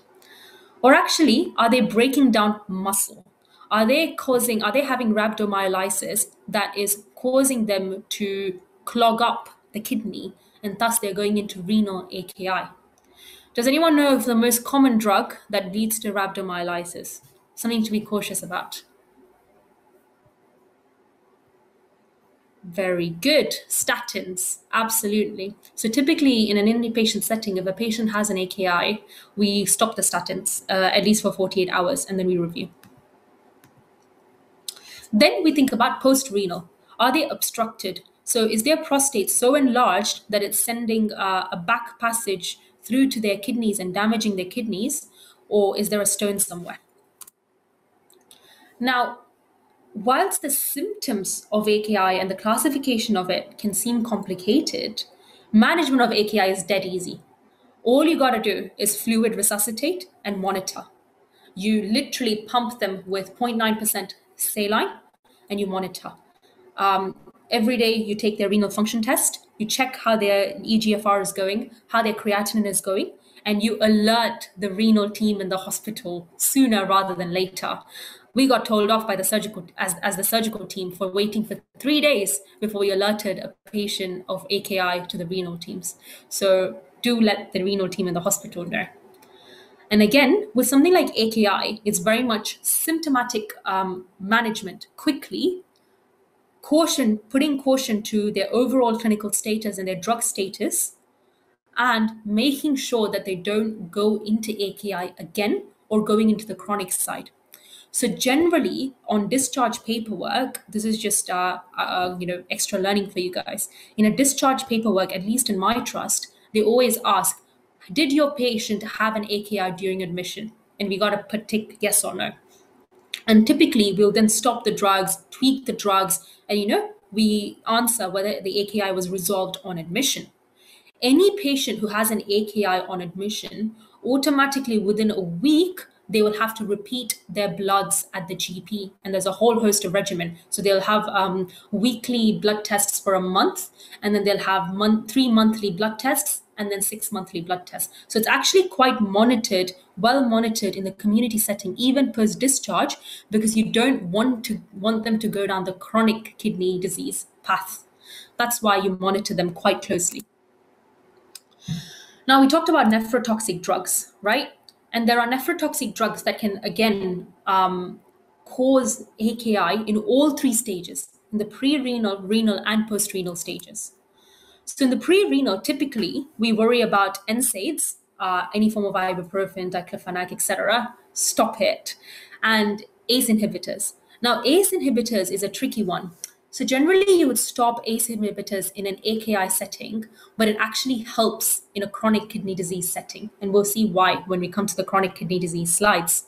Or actually, are they breaking down muscle? Are they causing, are they having rhabdomyolysis that is causing them to clog up the kidney and thus they're going into renal AKI? Does anyone know of the most common drug that leads to rhabdomyolysis? Something to be cautious about. Very good. Statins, absolutely. So typically in an inpatient setting, if a patient has an AKI, we stop the statins uh, at least for 48 hours and then we review. Then we think about post-renal. Are they obstructed? So is their prostate so enlarged that it's sending uh, a back passage through to their kidneys and damaging their kidneys, or is there a stone somewhere? Now, whilst the symptoms of AKI and the classification of it can seem complicated, management of AKI is dead easy. All you got to do is fluid resuscitate and monitor. You literally pump them with 0.9% saline and you monitor. Um, every day you take their renal function test, you check how their EGFR is going, how their creatinine is going, and you alert the renal team in the hospital sooner rather than later. We got told off by the surgical as, as the surgical team for waiting for three days before we alerted a patient of AKI to the renal teams. So do let the renal team in the hospital know. And again, with something like AKI, it's very much symptomatic um, management quickly, caution, putting caution to their overall clinical status and their drug status, and making sure that they don't go into AKI again or going into the chronic side. So generally, on discharge paperwork, this is just uh, uh, you know extra learning for you guys. In a discharge paperwork, at least in my trust, they always ask, "Did your patient have an AKI during admission?" And we got to put tick yes or no. And typically, we'll then stop the drugs, tweak the drugs, and you know we answer whether the AKI was resolved on admission. Any patient who has an AKI on admission automatically within a week they will have to repeat their bloods at the GP. And there's a whole host of regimen. So they'll have um, weekly blood tests for a month, and then they'll have month, three monthly blood tests, and then six monthly blood tests. So it's actually quite monitored, well monitored in the community setting, even post discharge, because you don't want to want them to go down the chronic kidney disease path. That's why you monitor them quite closely. Now we talked about nephrotoxic drugs, right? And there are nephrotoxic drugs that can, again, um, cause AKI in all three stages in the pre renal, and post renal stages. So, in the pre renal, typically we worry about NSAIDs, uh, any form of ibuprofen, diclofenac, etc. Stop it. And ACE inhibitors. Now, ACE inhibitors is a tricky one so generally you would stop ACE inhibitors in an AKI setting, but it actually helps in a chronic kidney disease setting. And we'll see why when we come to the chronic kidney disease slides.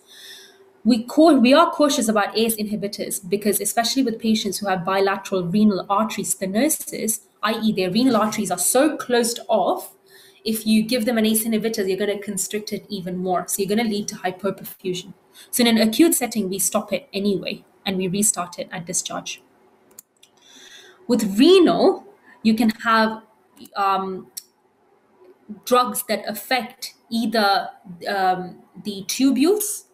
We, we are cautious about ACE inhibitors because especially with patients who have bilateral renal artery stenosis, i.e. their renal arteries are so closed off, if you give them an ACE inhibitor, you're going to constrict it even more. So you're going to lead to hypoperfusion. So in an acute setting, we stop it anyway and we restart it at discharge. With renal, you can have um, drugs that affect either um, the tubules,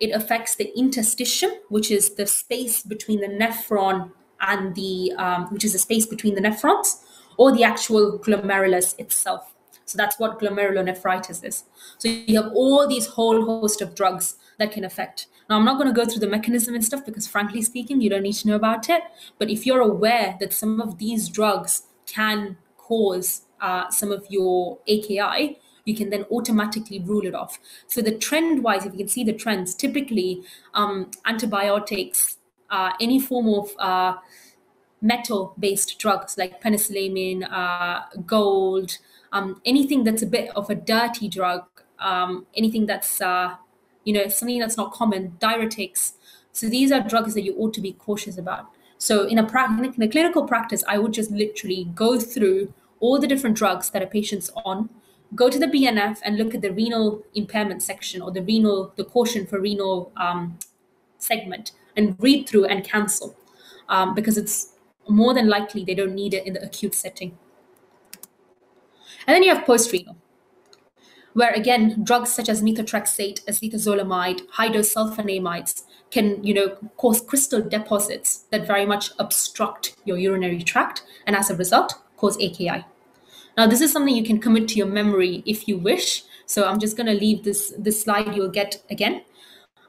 it affects the interstitium, which is the space between the nephron and the, um, which is the space between the nephrons, or the actual glomerulus itself. So that's what glomerulonephritis is. So you have all these whole host of drugs that can affect. Now, I'm not going to go through the mechanism and stuff because, frankly speaking, you don't need to know about it. But if you're aware that some of these drugs can cause uh, some of your AKI, you can then automatically rule it off. So, the trend wise, if you can see the trends, typically um, antibiotics, uh, any form of uh, metal based drugs like penicillamine, uh, gold, um, anything that's a bit of a dirty drug, um, anything that's uh, you know, something that's not common, diuretics. So these are drugs that you ought to be cautious about. So in a, pra- in a clinical practice, I would just literally go through all the different drugs that a patient's on, go to the BNF and look at the renal impairment section or the renal, the caution for renal um, segment and read through and cancel um, because it's more than likely they don't need it in the acute setting. And then you have post renal where again drugs such as methotrexate, acetazolamide, high-dose sulfonamides can you know cause crystal deposits that very much obstruct your urinary tract and as a result cause AKI. Now this is something you can commit to your memory if you wish. So I'm just going to leave this this slide you'll get again.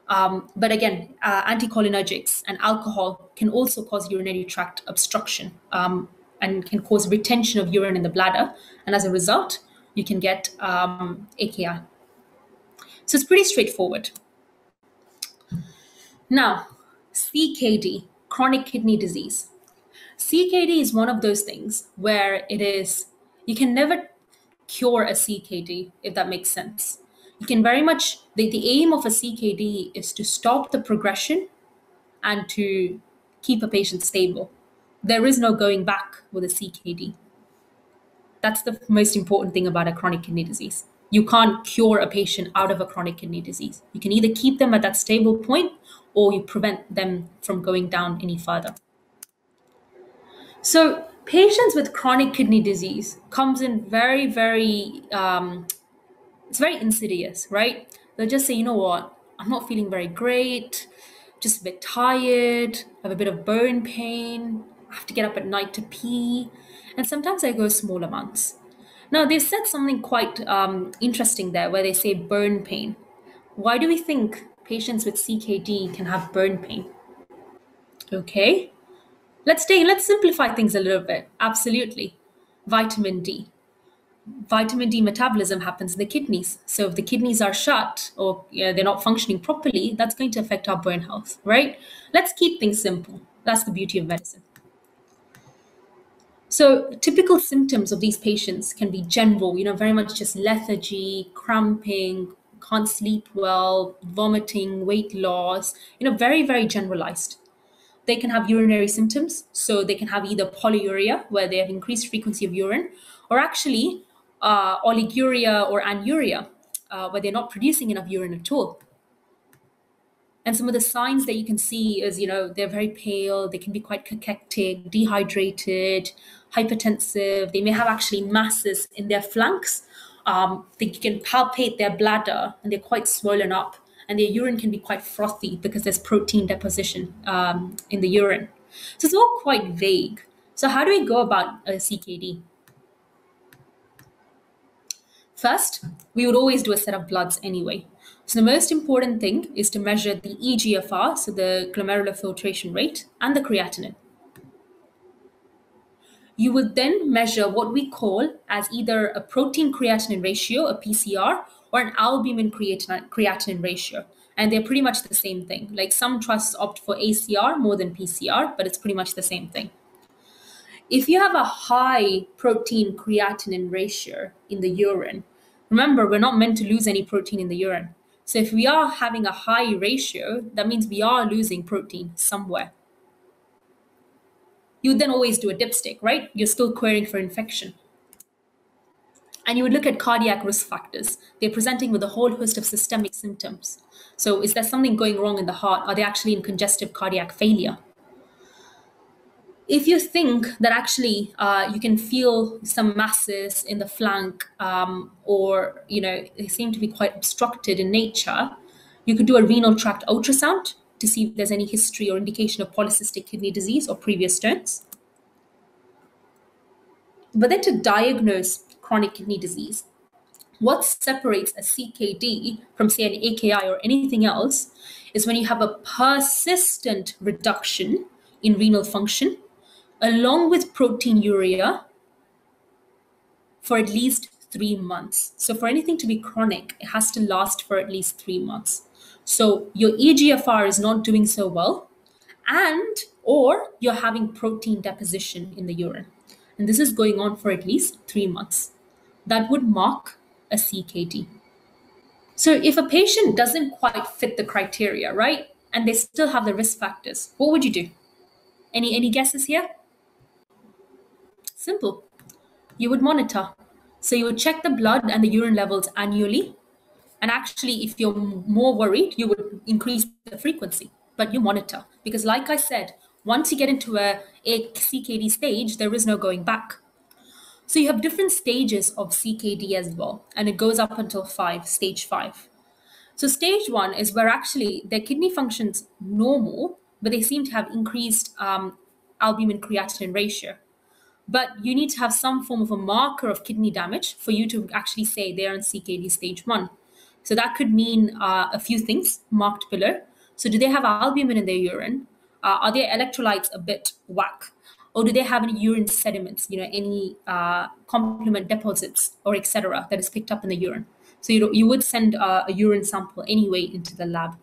Um, but again, uh, anticholinergics and alcohol can also cause urinary tract obstruction um, and can cause retention of urine in the bladder. And as a result, you can get um, AKI. So it's pretty straightforward. Now, CKD, chronic kidney disease. CKD is one of those things where it is, you can never cure a CKD, if that makes sense. You can very much, the, the aim of a CKD is to stop the progression and to keep a patient stable. There is no going back with a CKD. That's the most important thing about a chronic kidney disease. You can't cure a patient out of a chronic kidney disease. You can either keep them at that stable point or you prevent them from going down any further. So, patients with chronic kidney disease comes in very, very, um, it's very insidious, right? They'll just say, you know what, I'm not feeling very great, just a bit tired, I have a bit of bone pain, I have to get up at night to pee, and sometimes I go small amounts. Now, they said something quite um, interesting there where they say burn pain. Why do we think patients with CKD can have burn pain? Okay, let's take, let's simplify things a little bit. Absolutely. Vitamin D. Vitamin D metabolism happens in the kidneys. So if the kidneys are shut or they're not functioning properly, that's going to affect our bone health, right? Let's keep things simple. That's the beauty of medicine. So typical symptoms of these patients can be general, you know, very much just lethargy, cramping, can't sleep well, vomiting, weight loss, you know, very, very generalized. They can have urinary symptoms. So they can have either polyuria, where they have increased frequency of urine, or actually uh, oliguria or anuria, uh, where they're not producing enough urine at all. And some of the signs that you can see is, you know, they're very pale, they can be quite cachectic, dehydrated, hypertensive. They may have actually masses in their flanks. Um, they can palpate their bladder and they're quite swollen up. And their urine can be quite frothy because there's protein deposition um, in the urine. So it's all quite vague. So, how do we go about a CKD? First, we would always do a set of bloods anyway. So the most important thing is to measure the EGFR, so the glomerular filtration rate, and the creatinine you would then measure what we call as either a protein creatinine ratio, a PCR, or an albumin creatinine ratio. And they're pretty much the same thing. Like some trusts opt for ACR more than PCR, but it's pretty much the same thing. If you have a high protein creatinine ratio in the urine, remember, we're not meant to lose any protein in the urine. So if we are having a high ratio, that means we are losing protein somewhere you would then always do a dipstick, right? You're still querying for infection. And you would look at cardiac risk factors. They're presenting with a whole host of systemic symptoms. So, is there something going wrong in the heart? Are they actually in congestive cardiac failure? If you think that actually uh, you can feel some masses in the flank, um, or you know they seem to be quite obstructed in nature, you could do a renal tract ultrasound to see if there's any history or indication of polycystic kidney disease or previous stones. But then to diagnose chronic kidney disease, what separates a CKD from, say, an AKI or anything else is when you have a persistent reduction in renal function along with proteinuria for at least three months. So, for anything to be chronic, it has to last for at least three months. So your EGFR is not doing so well, and or you're having protein deposition in the urine. And this is going on for at least three months. That would mark a CKD. So if a patient doesn't quite fit the criteria, right, and they still have the risk factors, what would you do? Any any guesses here? Simple. You would monitor. So you would check the blood and the urine levels annually and actually, if you're more worried, you would increase the frequency, but you monitor. Because, like I said, once you get into a, a CKD stage, there is no going back. So you have different stages of CKD as well, and it goes up until five, stage five. So stage one is where actually their kidney functions normal, but they seem to have increased um, albumin creatinine ratio. But you need to have some form of a marker of kidney damage for you to actually say they're in CKD stage one. So that could mean uh, a few things marked below. So do they have albumin in their urine? Uh, are their electrolytes a bit whack? Or do they have any urine sediments, you know, any uh, complement deposits or etc. that is picked up in the urine? So you, you would send a, urine sample anyway into the lab.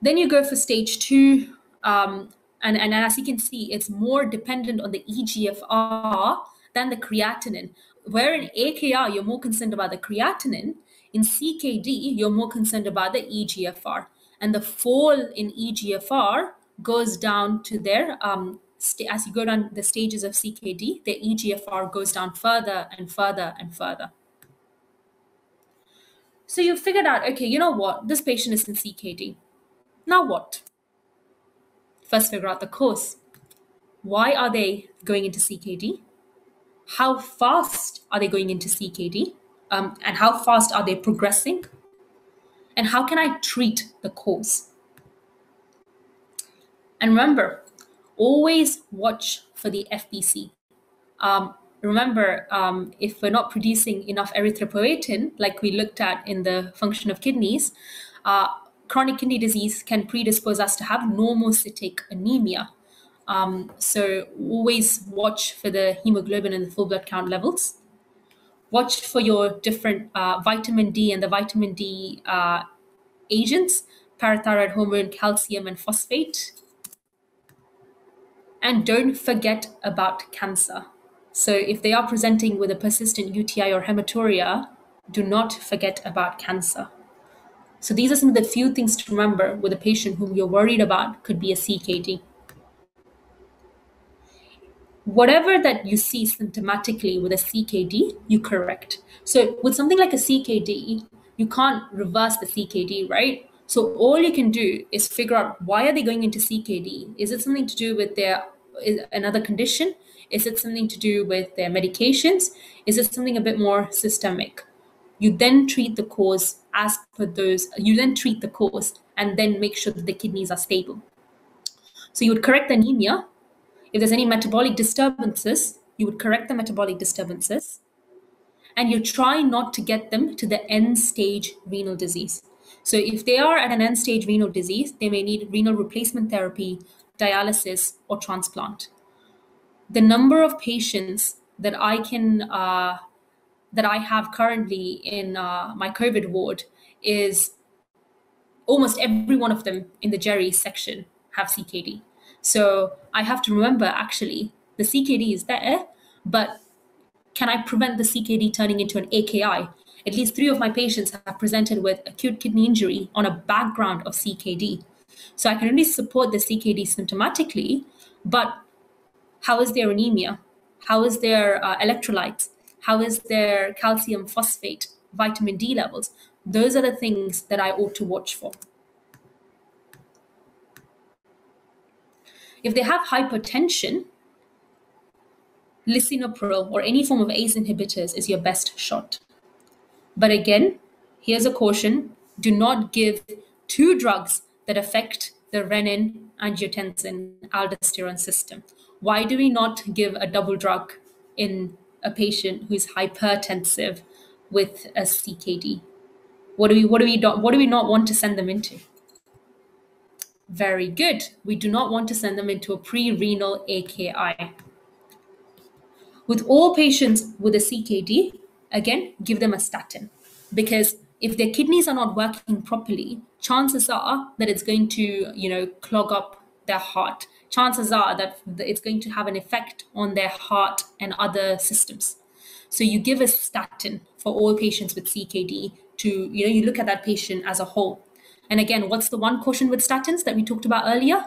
Then you go for stage two, um, and, and as you can see, it's more dependent on the EGFR than the creatinine. Where in AKI, you're more concerned about the creatinine, in CKD, you're more concerned about the EGFR. And the fall in EGFR goes down to their, um, as you go down the stages of CKD, the EGFR goes down further and further and further. So you figured out, okay, you know what? This patient is in CKD. Now what? First, figure out the cause. Why are they going into CKD? How fast are they going into CKD? Um, and how fast are they progressing? And how can I treat the cause? And remember, always watch for the FBC. Um, remember, um, if we're not producing enough erythropoietin, like we looked at in the function of kidneys, uh, chronic kidney disease can predispose us to have normocytic anemia. Um, so always watch for the hemoglobin and the full blood count levels. Watch for your different uh, vitamin D and the vitamin D uh, agents, parathyroid hormone, calcium, and phosphate. And don't forget about cancer. So if they are presenting with a persistent UTI or hematuria, do not forget about cancer. So these are some of the few things to remember with a patient whom you're worried about could be a CKD. Whatever that you see symptomatically with a CKD, you correct. So with something like a CKD, you can't reverse the CKD, right? So all you can do is figure out why are they going into CKD? Is it something to do with their another condition? Is it something to do with their medications? Is it something a bit more systemic? You then treat the cause as per those, you then treat the cause and then make sure that the kidneys are stable. So you would correct anemia. If there's any metabolic disturbances, you would correct the metabolic disturbances. And you try not to get them to the end stage renal disease. So if they are at an end stage renal disease, they may need renal replacement therapy, dialysis, or transplant the number of patients that I can uh, that I have currently in uh, my COVID ward is almost every one of them in the Jerry section have CKD. So I have to remember actually the CKD is there, but can I prevent the CKD turning into an AKI? At least three of my patients have presented with acute kidney injury on a background of CKD. So I can only support the CKD symptomatically, but how is their anemia? How is their uh, electrolytes? How is their calcium phosphate, vitamin D levels? Those are the things that I ought to watch for. If they have hypertension, lisinopril or any form of ACE inhibitors is your best shot. But again, here's a caution do not give two drugs that affect the renin, angiotensin, aldosterone system. Why do we not give a double drug in a patient who's hypertensive with a CKD? What do we what do we not what do we not want to send them into? Very good. We do not want to send them into a pre-renal AKI. With all patients with a CKD, again, give them a statin because if their kidneys are not working properly, chances are that it's going to, you know, clog up their heart chances are that it's going to have an effect on their heart and other systems. So you give a statin for all patients with CKD to, you know, you look at that patient as a whole. And again, what's the one caution with statins that we talked about earlier?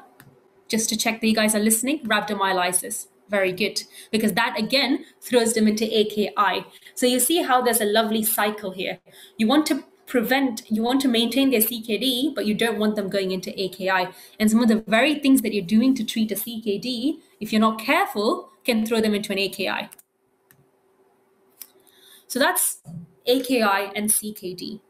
Just to check that you guys are listening, rhabdomyolysis. Very good. Because that again throws them into AKI. So you see how there's a lovely cycle here. You want to prevent, you want to maintain their CKD, but you don't want them going into AKI. And some of the very things that you're doing to treat a CKD, if you're not careful, can throw them into an AKI. So that's AKI and CKD.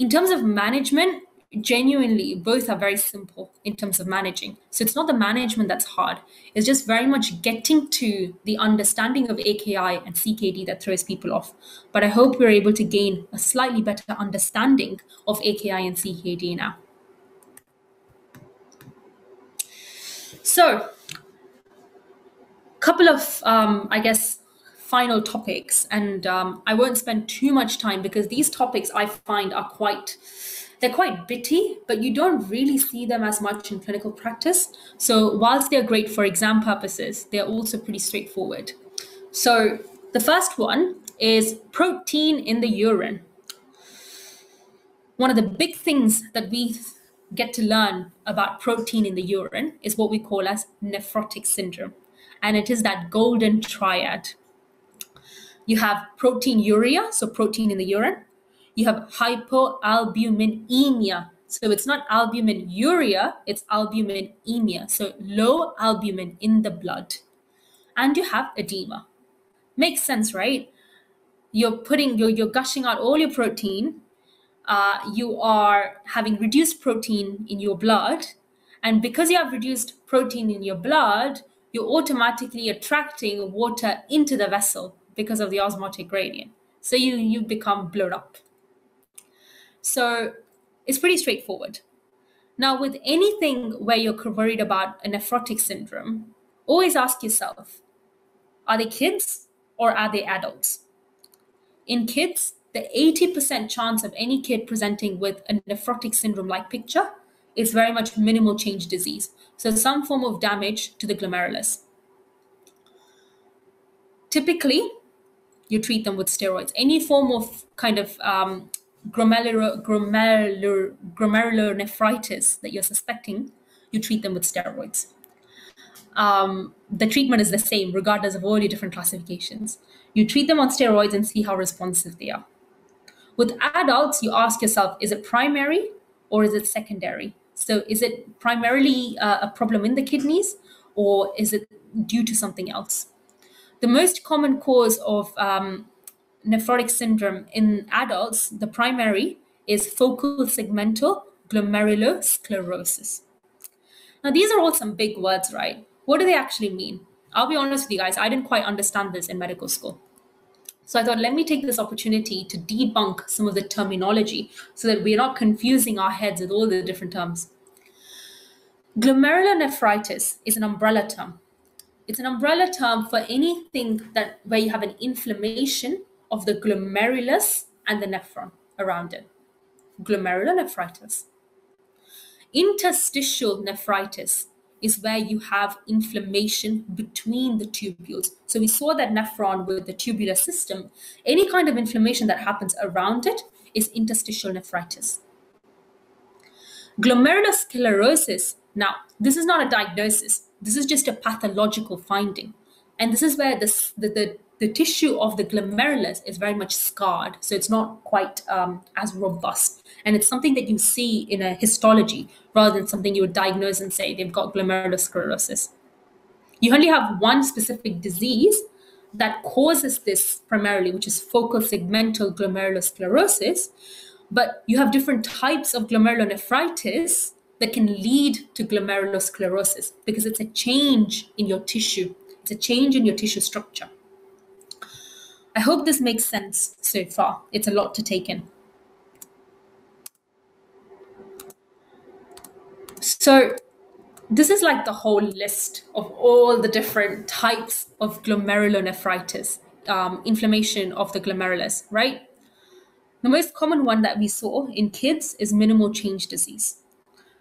In terms of management, genuinely both are very simple in terms of managing. So it's not the management that's hard. It's just very much getting to the understanding of aki and ckd that throws people off. But i hope we're able to gain a slightly better understanding of aki and ckd now. So couple of um, i guess final topics. And um, i won't spend too much time because these topics i find are quite they're quite bitty, but you don't really see them as much in clinical practice. So, whilst they're great for exam purposes, they're also pretty straightforward. So, The first one is protein in the urine. One of the big things that we get to learn about protein in the urine is what we call as nephrotic syndrome. And it is that golden triad. You have proteinuria, so protein in the urine. You have hypoalbuminemia. So it's not albuminuria, it's albuminemia. So low albumin in the blood. And you have edema. Makes sense, right? You're putting, you're, you're gushing out all your protein. Uh, you are having reduced protein in your blood. And because you have reduced protein in your blood, you're automatically attracting water into the vessel because of the osmotic gradient. So you, you become blown up. So it's pretty straightforward. Now, with anything where you're worried about a nephrotic syndrome, always ask yourself are they kids or are they adults? In kids, the 80% chance of any kid presenting with a nephrotic syndrome like picture is very much minimal change disease. So, some form of damage to the glomerulus. Typically, you treat them with steroids. Any form of kind of um, glomerular, glomerular, nephritis that you're suspecting, you treat them with steroids um, the treatment is the same regardless of all your different classifications. You treat them on steroids and see how responsive they are. With adults, you ask yourself is it primary or is it secondary? So, is it primarily uh, a problem in the kidneys or is it due to something else? The most common cause of um, nephrotic syndrome in adults, the primary, is focal segmental glomerulosclerosis. Now, these are all some big words, right? What do they actually mean? I'll be honest with you guys, I didn't quite understand this in medical school. So I thought, let me take this opportunity to debunk some of the terminology so that we're not confusing our heads with all the different terms. Glomerulonephritis is an umbrella term. It's an umbrella term for anything that where you have an inflammation of the glomerulus and the nephron around it. Glomerulonephritis. Interstitial nephritis is where you have inflammation between the tubules. So we saw that nephron with the tubular system, any kind of inflammation that happens around it is interstitial nephritis. Glomerulosclerosis, now, this is not a diagnosis, this is just a pathological finding. And this is where this, the, the, the tissue of the glomerulus is very much scarred, so it's not quite um, as robust. And it's something that you see in a histology rather than something you would diagnose and say they've got glomerulosclerosis. You only have one specific disease that causes this primarily, which is focal segmental glomerulosclerosis, but you have different types of glomerulonephritis that can lead to glomerulosclerosis because it's a change in your tissue, it's a change in your tissue structure. I hope this makes sense so far. It's a lot to take in. So this is like the whole list of all the different types of glomerulonephritis, um, inflammation of the glomerulus, right? The most common one that we saw in kids is minimal change disease.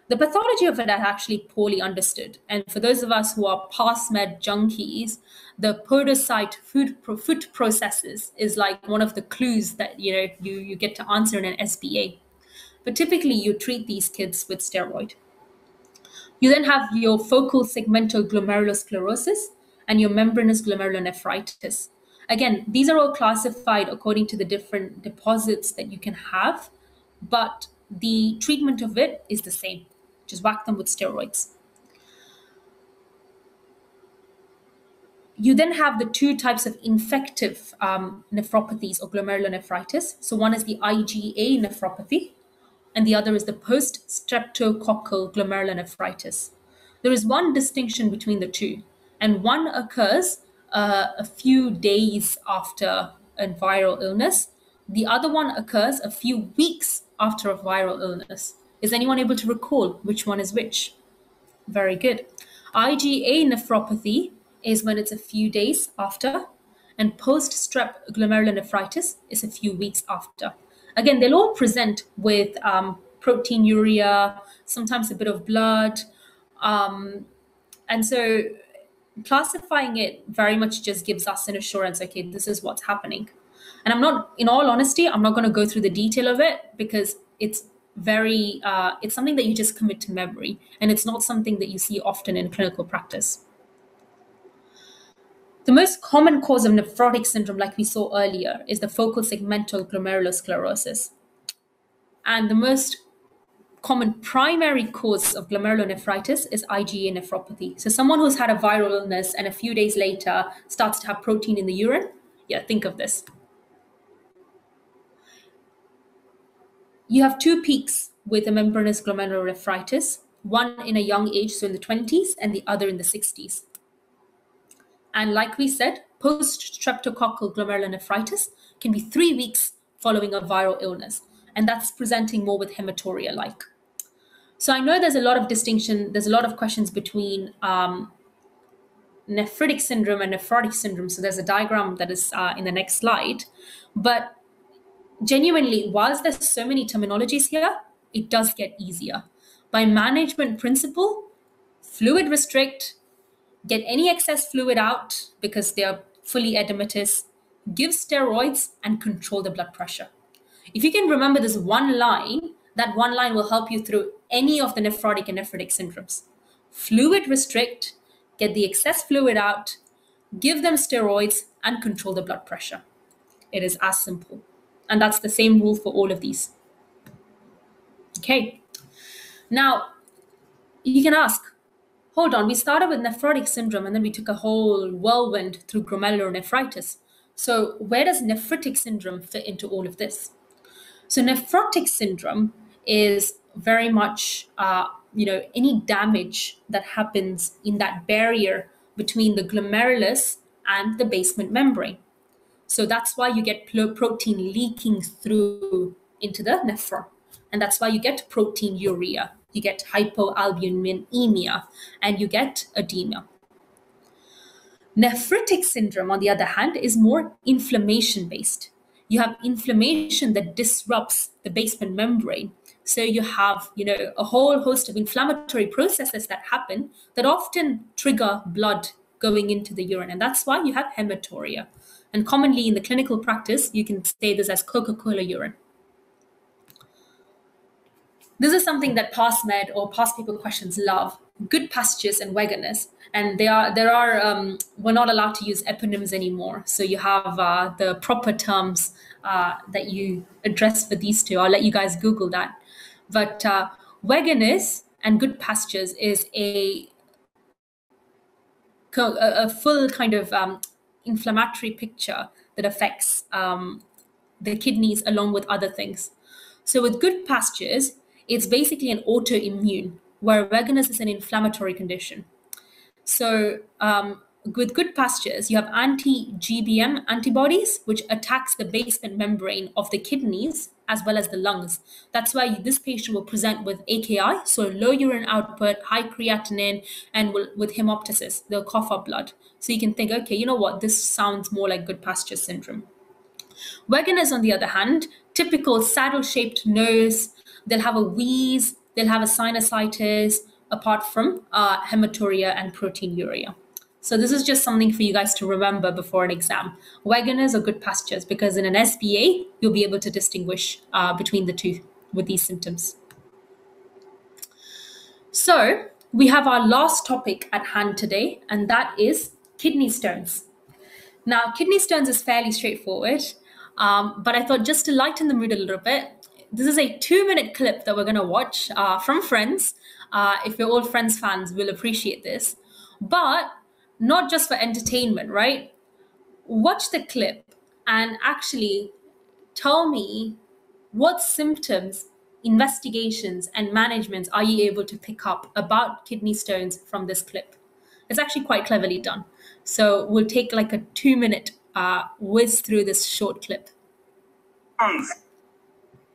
The pathology of it is actually poorly understood. And for those of us who are PassMed junkies, the podocyte foot, foot processes is like one of the clues that you know you, you get to answer in an SBA. But typically you treat these kids with steroid. You then have your focal segmental glomerulosclerosis and your membranous glomerulonephritis. Again, these are all classified according to the different deposits that you can have, but the treatment of it is the same. Just whack them with steroids. You then have the two types of infective um, nephropathies or glomerulonephritis. So one is the IgA nephropathy, and the other is the post streptococcal glomerulonephritis. There is one distinction between the two, and one occurs uh, a few days after a viral illness. The other one occurs a few weeks after a viral illness. Is anyone able to recall which one is which? Very good. IgA nephropathy is when it's a few days after, and post strep glomerulonephritis is a few weeks after. Again, they'll all present with um, proteinuria, sometimes a bit of blood. Um, and so classifying it very much just gives us an assurance okay this is what's happening and i'm not in all honesty i'm not going to go through the detail of it because it's very uh, it's something that you just commit to memory and it's not something that you see often in clinical practice the most common cause of nephrotic syndrome like we saw earlier is the focal segmental glomerulosclerosis and the most common primary cause of glomerulonephritis is IgA nephropathy. So someone who's had a viral illness and a few days later starts to have protein in the urine, yeah, think of this. You have two peaks with a membranous glomerulonephritis, one in a young age, so in the 20s, and the other in the 60s. And like we said, post-streptococcal glomerulonephritis can be three weeks following a viral illness, and that's presenting more with hematuria-like. So I know there's a lot of distinction, there's a lot of questions between um, nephritic syndrome and nephrotic syndrome. So there's a diagram that is uh, in the next slide. But genuinely, whilst there's so many terminologies here, it does get easier. By management principle, fluid restrict, get any excess fluid out because they are fully edematous, give steroids, and control the blood pressure. If you can remember this one line, that one line will help you through any of the nephrotic and nephritic syndromes. Fluid restrict, get the excess fluid out, give them steroids, and control the blood pressure. It is as simple. And that's the same rule for all of these. Okay. Now, you can ask, hold on, we started with nephrotic syndrome and then we took a whole whirlwind through glomerulonephritis. So, where does nephritic syndrome fit into all of this? So, nephrotic syndrome is very much uh, you know any damage that happens in that barrier between the glomerulus and the basement membrane so that's why you get protein leaking through into the nephron. And that's why you get proteinuria you get hypoalbuminemia and you get edema. Nephritic syndrome on the other hand is more inflammation based you have inflammation that disrupts the basement membrane. So you have, you know, a whole host of inflammatory processes that happen that often trigger blood going into the urine. And that's why you have hematuria. And commonly in the clinical practice, you can say this as Coca-Cola urine. This is something that PassMed or past people questions love. Goodpasture's and Wegeners. And they are there are um, we're not allowed to use eponyms anymore. So you have uh, the proper terms uh, that you address for these two. I'll let you guys Google that. But uh, Wegeners and Goodpasture's is a a, full kind of um, inflammatory picture that affects um, the kidneys along with other things. So with Goodpasture's, it's basically an autoimmune, where Wegeners is an inflammatory condition. So um, with Goodpasture's, you have anti-GBM antibodies, which attacks the basement membrane of the kidneys as well as the lungs. That's why this patient will present with AKI, so low urine output, high creatinine, and will, with hemoptysis, they'll cough up blood. So you can think, okay, you know what, this sounds more like Goodpasture syndrome. Wegeners, on the other hand, typical saddle-shaped nose, they'll have a wheeze, they'll have a sinusitis, apart from uh, hematuria and proteinuria. So this is just something for you guys to remember before an exam. Wegeners are Goodpasture's because in an SBA, you'll be able to distinguish uh, between the two with these symptoms. So we have our last topic at hand today, and that is kidney stones. Now, kidney stones is fairly straightforward, um, but I thought just to lighten the mood a little bit, this is a two minute clip that we're going to watch uh, from Friends. Uh, if you're all Friends fans, we'll appreciate this. But not just for entertainment, right? Watch the clip and actually tell me what symptoms, investigations, and managements are you able to pick up about kidney stones from this clip. It's actually quite cleverly done. So we'll take like a two minute uh, whiz through this short clip.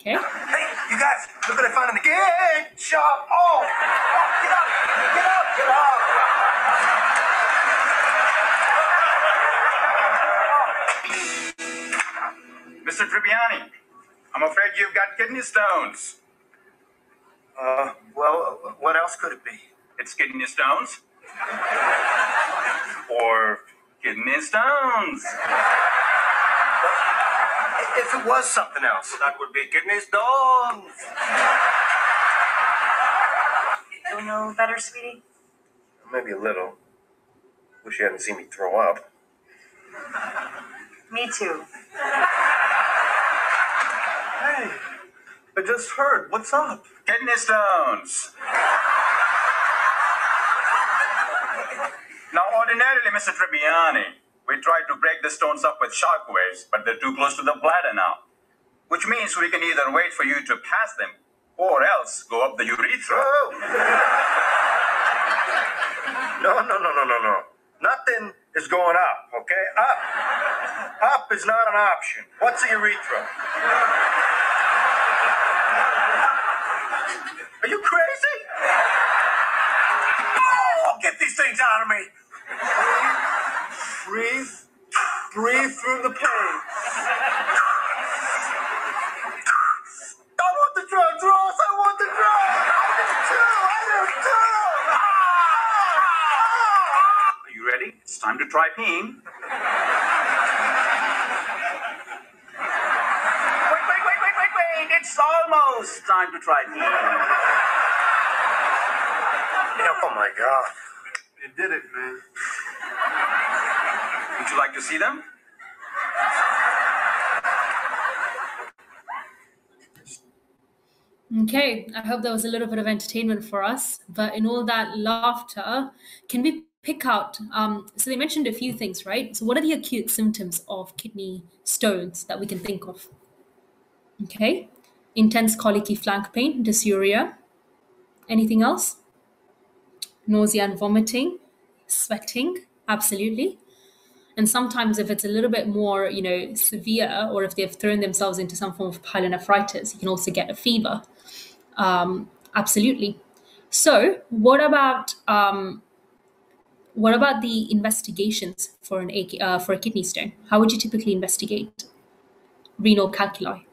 Okay. Hey, you guys, look what I found in the. Oh, oh get up, get up, get up. Mr. Tribbiani, I'm afraid you've got kidney stones. Uh, well, what else could it be? It's kidney stones. or kidney stones. If it was something else, that would be kidney stones. You don't know better, sweetie? Maybe a little. Wish you hadn't seen me throw up. Me too. Hey, I just heard. What's up? Kidney stones. now, ordinarily, Mr. Tribbiani, we try to break the stones up with shock waves, but they're too close to the bladder now. Which means we can either wait for you to pass them or else go up the urethra. No, no, no, no, no, no. Nothing is going up, okay? Up. Up is not an option. What's a urethra? Are you crazy? Oh, get these things out of me. Breathe. Breathe through the pain. I want the drugs, Ross. I want the drugs. I do too. I do too. Ah! Are you ready? It's time to try peeing. Wait, wait, wait, wait, wait, wait. It's almost time to try peeing. oh my God. You did it, man. Would you like to see them? Okay, I hope that was a little bit of entertainment for us. But in all that laughter, can we pick out? Um, so they mentioned a few things, right? So, what are the acute symptoms of kidney stones that we can think of? Okay, intense colicky flank pain, dysuria. Anything else? Nausea and vomiting, sweating, absolutely. And sometimes, if it's a little bit more, you know, severe, or if they've thrown themselves into some form of pyelonephritis, you can also get a fever. Um, absolutely. So, what about um, what about the investigations for an a- uh, for a kidney stone? How would you typically investigate renal calculi?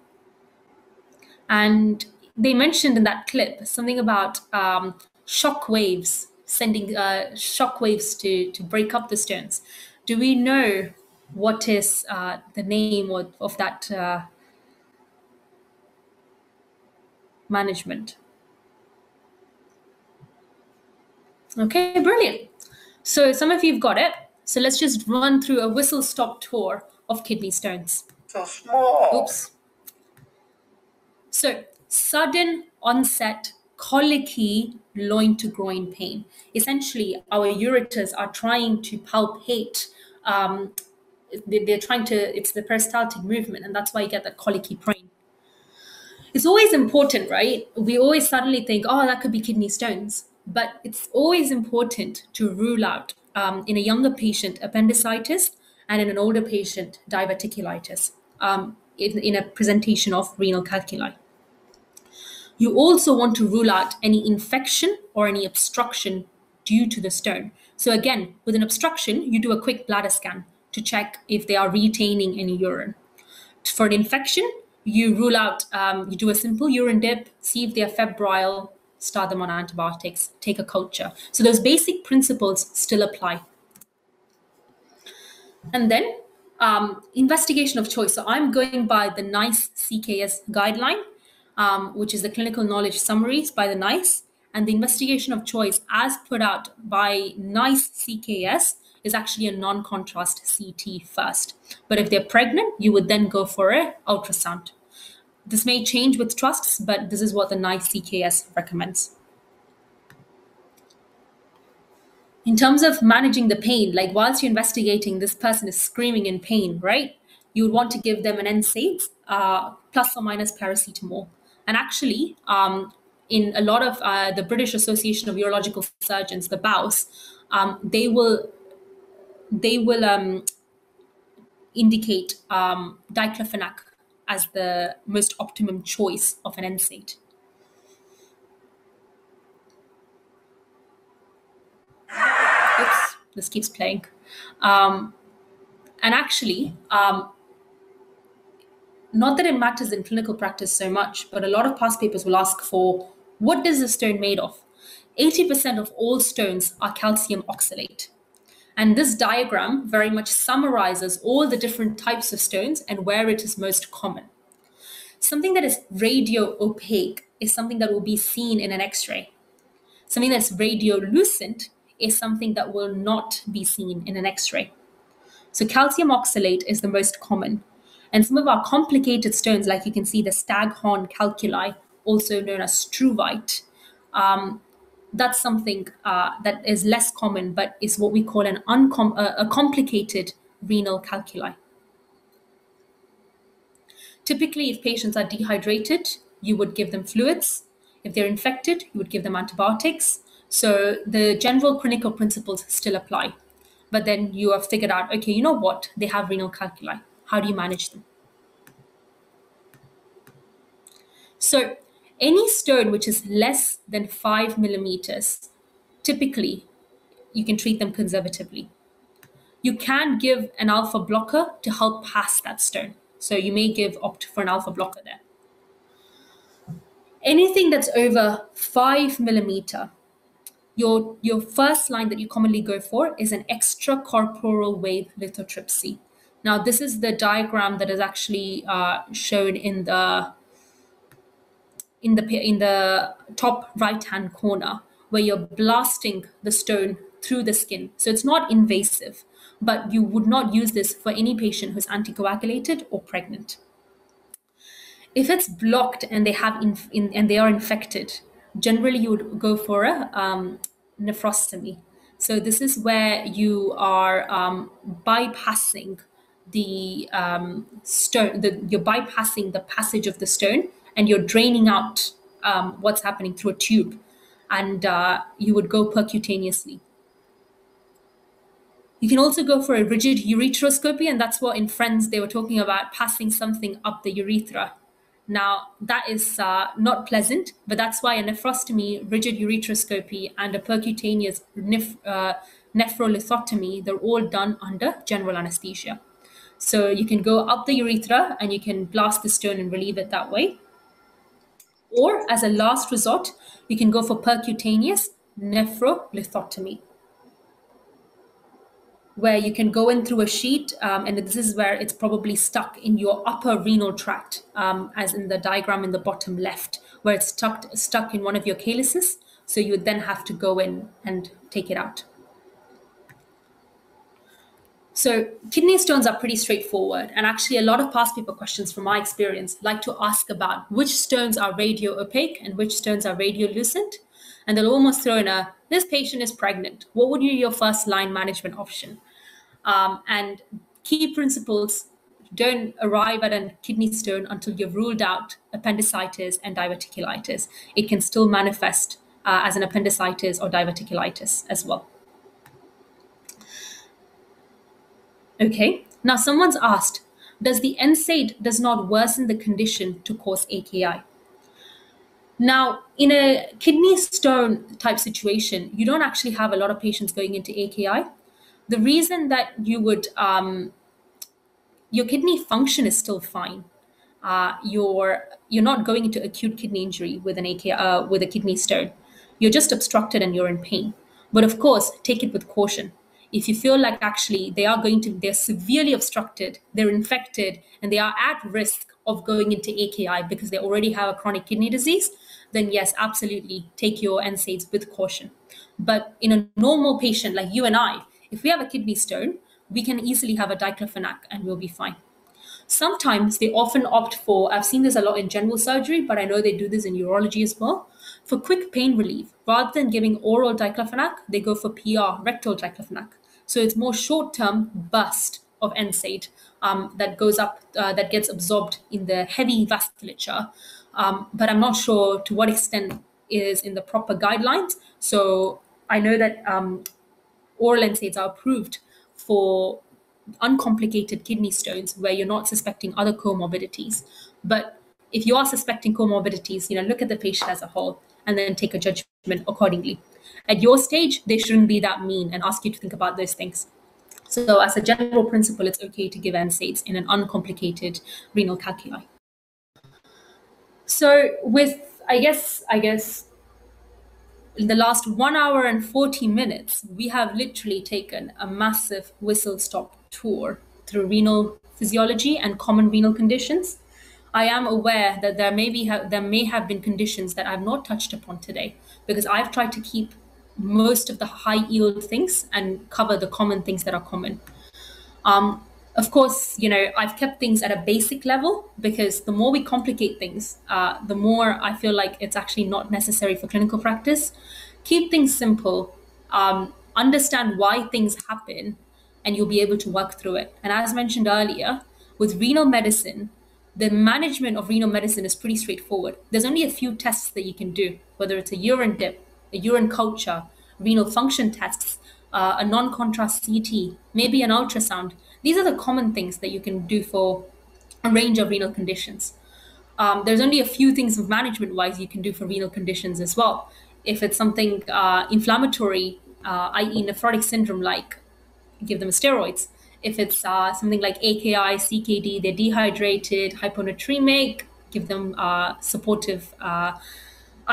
And they mentioned in that clip something about um, shock waves, sending uh, shock waves to to break up the stones. Do we know what is uh, the name of, of that uh, management? Okay, brilliant. So some of you've got it. So let's just run through a whistle stop tour of kidney stones. So small. Oops. So, sudden onset colicky loin to groin pain. Essentially, our ureters are trying to palpate. Um, they- they're trying to, it's the peristaltic movement, and that's why you get that colicky pain. It's always important, right? We always suddenly think, oh, that could be kidney stones. But it's always important to rule out um, in a younger patient appendicitis and in an older patient diverticulitis um, in, in a presentation of renal calculi. You also want to rule out any infection or any obstruction due to the stone. So, again, with an obstruction, you do a quick bladder scan to check if they are retaining any urine. For an infection, you rule out, um, you do a simple urine dip, see if they are febrile, start them on antibiotics, take a culture. So, those basic principles still apply. And then um, investigation of choice. So I'm going by the NICE CKS guideline, um, which is the clinical knowledge summaries by the NICE. And the investigation of choice, as put out by NICE CKS, is actually a non contrast CT first. But if they're pregnant, you would then go for a ultrasound. This may change with trusts, but this is what the NICE CKS recommends. in terms of managing the pain, like whilst you're investigating, this person is screaming in pain, right? You would want to give them an NSAID uh, plus or minus paracetamol. And actually, um, in a lot of uh, the British Association of Urological Surgeons, the BAUS, um, they will they will um, indicate um, diclofenac as the most optimum choice of an NSAID. Oops, this keeps playing. Um, and actually, um, not that it matters in clinical practice so much, but a lot of past papers will ask for what is the stone made of? 80% of all stones are calcium oxalate. And this diagram very much summarizes all the different types of stones and where it is most common. Something that is radio opaque is something that will be seen in an X ray. Something that's radiolucent is something that will not be seen in an X ray. So, calcium oxalate is the most common. And some of our complicated stones, like you can see the staghorn calculi, also known as struvite, um, that's something uh, that is less common, but is what we call an uncom- uh, a complicated renal calculi. Typically, if patients are dehydrated, you would give them fluids. If they're infected, you would give them antibiotics. So the general clinical principles still apply. But then you have figured out, okay, you know what? They have renal calculi. How do you manage them? So any stone which is less than five millimeters, typically you can treat them conservatively. You can give an alpha blocker to help pass that stone. So you may give opt for an alpha blocker there. Anything that's over five millimeter, your, your first line that you commonly go for is an extracorporeal wave lithotripsy. Now, this is the diagram that is actually uh, shown in the in the in the top right hand corner where you're blasting the stone through the skin. So it's not invasive, but you would not use this for any patient who's anticoagulated or pregnant. If it's blocked and they have inf- in, and they are infected, generally you would go for a um, nephrostomy. So this is where you are um, bypassing the um, stone. The, you're bypassing the passage of the stone and you're draining out um, what's happening through a tube, and uh, you would go percutaneously. You can also go for a rigid ureteroscopy, and that's what in Friends they were talking about passing something up the urethra. Now, that is uh, not pleasant, but that's why a nephrostomy, rigid ureteroscopy, and a percutaneous uh, nephrolithotomy, they're all done under general anesthesia. So you can go up the urethra and you can blast the stone and relieve it that way. Or as a last resort, you can go for percutaneous nephrolithotomy, where you can go in through a sheet, um, and this is where it's probably stuck in your upper renal tract, um, as in the diagram in the bottom left, where it's stuck stuck in one of your calyces. So you would then have to go in and take it out. So kidney stones are pretty straightforward. And actually a lot of past paper questions from my experience like to ask about which stones are radio opaque and which stones are radiolucent. And they'll almost throw in a, this patient is pregnant. What would be your first line management option? Um, and key principles don't arrive at a kidney stone until you've ruled out appendicitis and diverticulitis. It can still manifest uh, as an appendicitis or diverticulitis as well. Okay. Now someone's asked, does the NSAID does not worsen the condition to cause AKI? Now, in a kidney stone type situation, you don't actually have a lot of patients going into AKI. The reason that you would, um, your kidney function is still fine. Uh, you're you're not going into acute kidney injury with an AKI uh, with a kidney stone. You're just obstructed and you're in pain. But of course, take it with caution if you feel like actually they are going to they're severely obstructed they're infected and they are at risk of going into aki because they already have a chronic kidney disease then yes absolutely take your nsaids with caution. But in a normal patient like you and i if we have a kidney stone we can easily have a diclofenac and we'll be fine. Sometimes they often opt for i've seen this a lot in general surgery but i know they do this in urology as well for quick pain relief, rather than giving oral diclofenac, they go for PR, rectal diclofenac. So it's more short-term burst of NSAID um, that goes up, uh, that gets absorbed in the heavy vasculature. Um, but I'm not sure to what extent is in the proper guidelines. So I know that um, oral NSAIDs are approved for uncomplicated kidney stones where you're not suspecting other comorbidities. But if you are suspecting comorbidities, you know, look at the patient as a whole and then take a judgment accordingly. At your stage, they shouldn't be that mean and ask you to think about those things. So, as a general principle, it's okay to give NSAIDs in an uncomplicated renal calculi. So, with I guess I guess in the last one hour and 40 minutes, we have literally taken a massive whistle stop tour through renal physiology and common renal conditions. I am aware that there may be there may have been conditions that I've not touched upon today because I've tried to keep most of the high yield things and cover the common things that are common. Um, of course, you know, I've kept things at a basic level because the more we complicate things, uh, the more I feel like it's actually not necessary for clinical practice. Keep things simple, um, understand why things happen, and you'll be able to work through it. And as mentioned earlier, with renal medicine, the management of renal medicine is pretty straightforward. There's only a few tests that you can do, whether it's a urine dip, a urine culture, renal function tests, uh, a non contrast CT, maybe an ultrasound. These are the common things that you can do for a range of renal conditions. Um, there's only a few things management wise you can do for renal conditions as well. If it's something uh, inflammatory, uh, i.e., nephrotic syndrome, like give them steroids. If it's uh, something like AKI, CKD, they're dehydrated, hyponatremic, give them uh, supportive uh,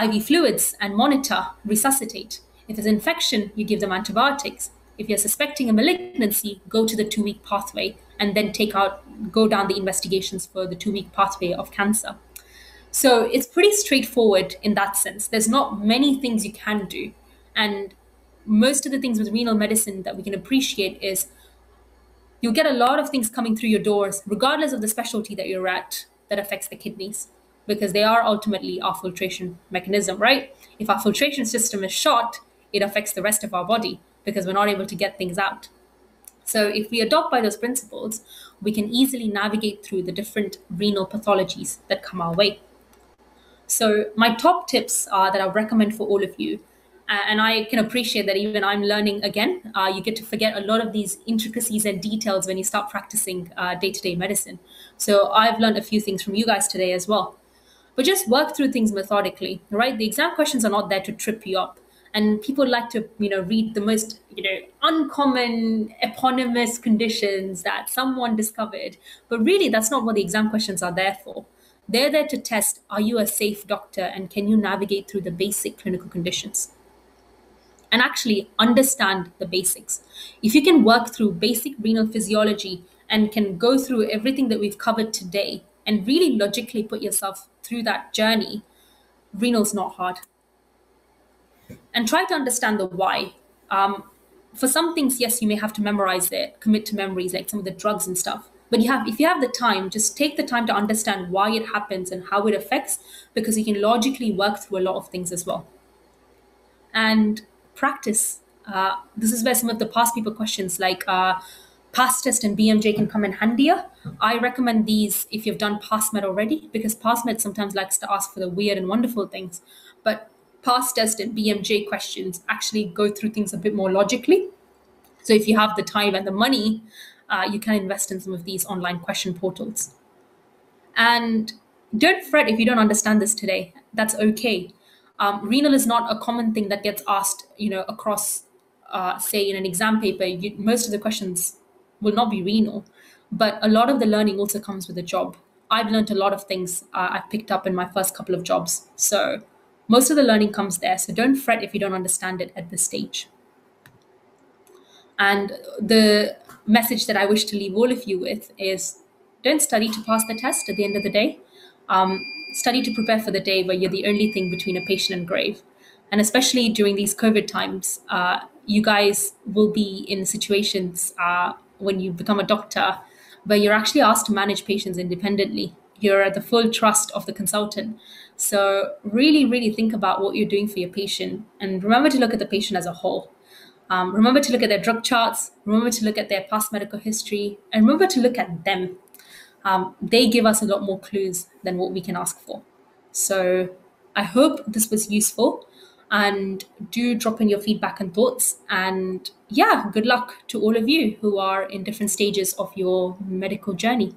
IV fluids and monitor, resuscitate. If there's infection, you give them antibiotics. If you're suspecting a malignancy, go to the two week pathway and then take out, go down the investigations for the two week pathway of cancer. So it's pretty straightforward in that sense. There's not many things you can do. And most of the things with renal medicine that we can appreciate is you'll get a lot of things coming through your doors, regardless of the specialty that you're at, that affects the kidneys, because they are ultimately our filtration mechanism, right? If our filtration system is shot, it affects the rest of our body because we're not able to get things out. So, if we adopt by those principles, we can easily navigate through the different renal pathologies that come our way. So, my top tips are that I recommend for all of you, and I can appreciate that even I'm learning again. Uh, you get to forget a lot of these intricacies and details when you start practicing day to day medicine. So, I've learned a few things from you guys today as well. But just work through things methodically, right? The exam questions are not there to trip you up and people like to you know read the most you know uncommon eponymous conditions that someone discovered but really that's not what the exam questions are there for they're there to test are you a safe doctor and can you navigate through the basic clinical conditions and actually understand the basics if you can work through basic renal physiology and can go through everything that we've covered today and really logically put yourself through that journey renal's not hard and try to understand the why. Um, for some things, yes, you may have to memorize it, commit to memories, like some of the drugs and stuff. But you have, if you have the time, just take the time to understand why it happens and how it affects, because you can logically work through a lot of things as well. And practice. Uh, this is where some of the past people questions like uh, PasTest and BMJ can come in handier. I recommend these if you've done PassMed already, because PassMed sometimes likes to ask for the weird and wonderful things. But PasTest and BMJ questions actually go through things a bit more logically. So if you have the time and the money, uh, you can invest in some of these online question portals. And don't fret if you don't understand this today. That's okay. Um, renal is not a common thing that gets asked, you know, across, uh, say, in an exam paper. You, most of the questions will not be renal, but a lot of the learning also comes with a job. I've learned a lot of things uh, I've picked up in my first couple of jobs. So most of the learning comes there. So don't fret if you don't understand it at this stage. And the message that I wish to leave all of you with is don't study to pass the test at the end of the day. Um, study to prepare for the day where you're the only thing between a patient and grave. And especially during these COVID times, uh, you guys will be in situations uh, when you become a doctor where you're actually asked to manage patients independently. You're at the full trust of the consultant. So, really, really think about what you're doing for your patient and remember to look at the patient as a whole. Um, remember to look at their drug charts, remember to look at their past medical history, and remember to look at them. Um, they give us a lot more clues than what we can ask for. So, I hope this was useful and do drop in your feedback and thoughts. And yeah, good luck to all of you who are in different stages of your medical journey.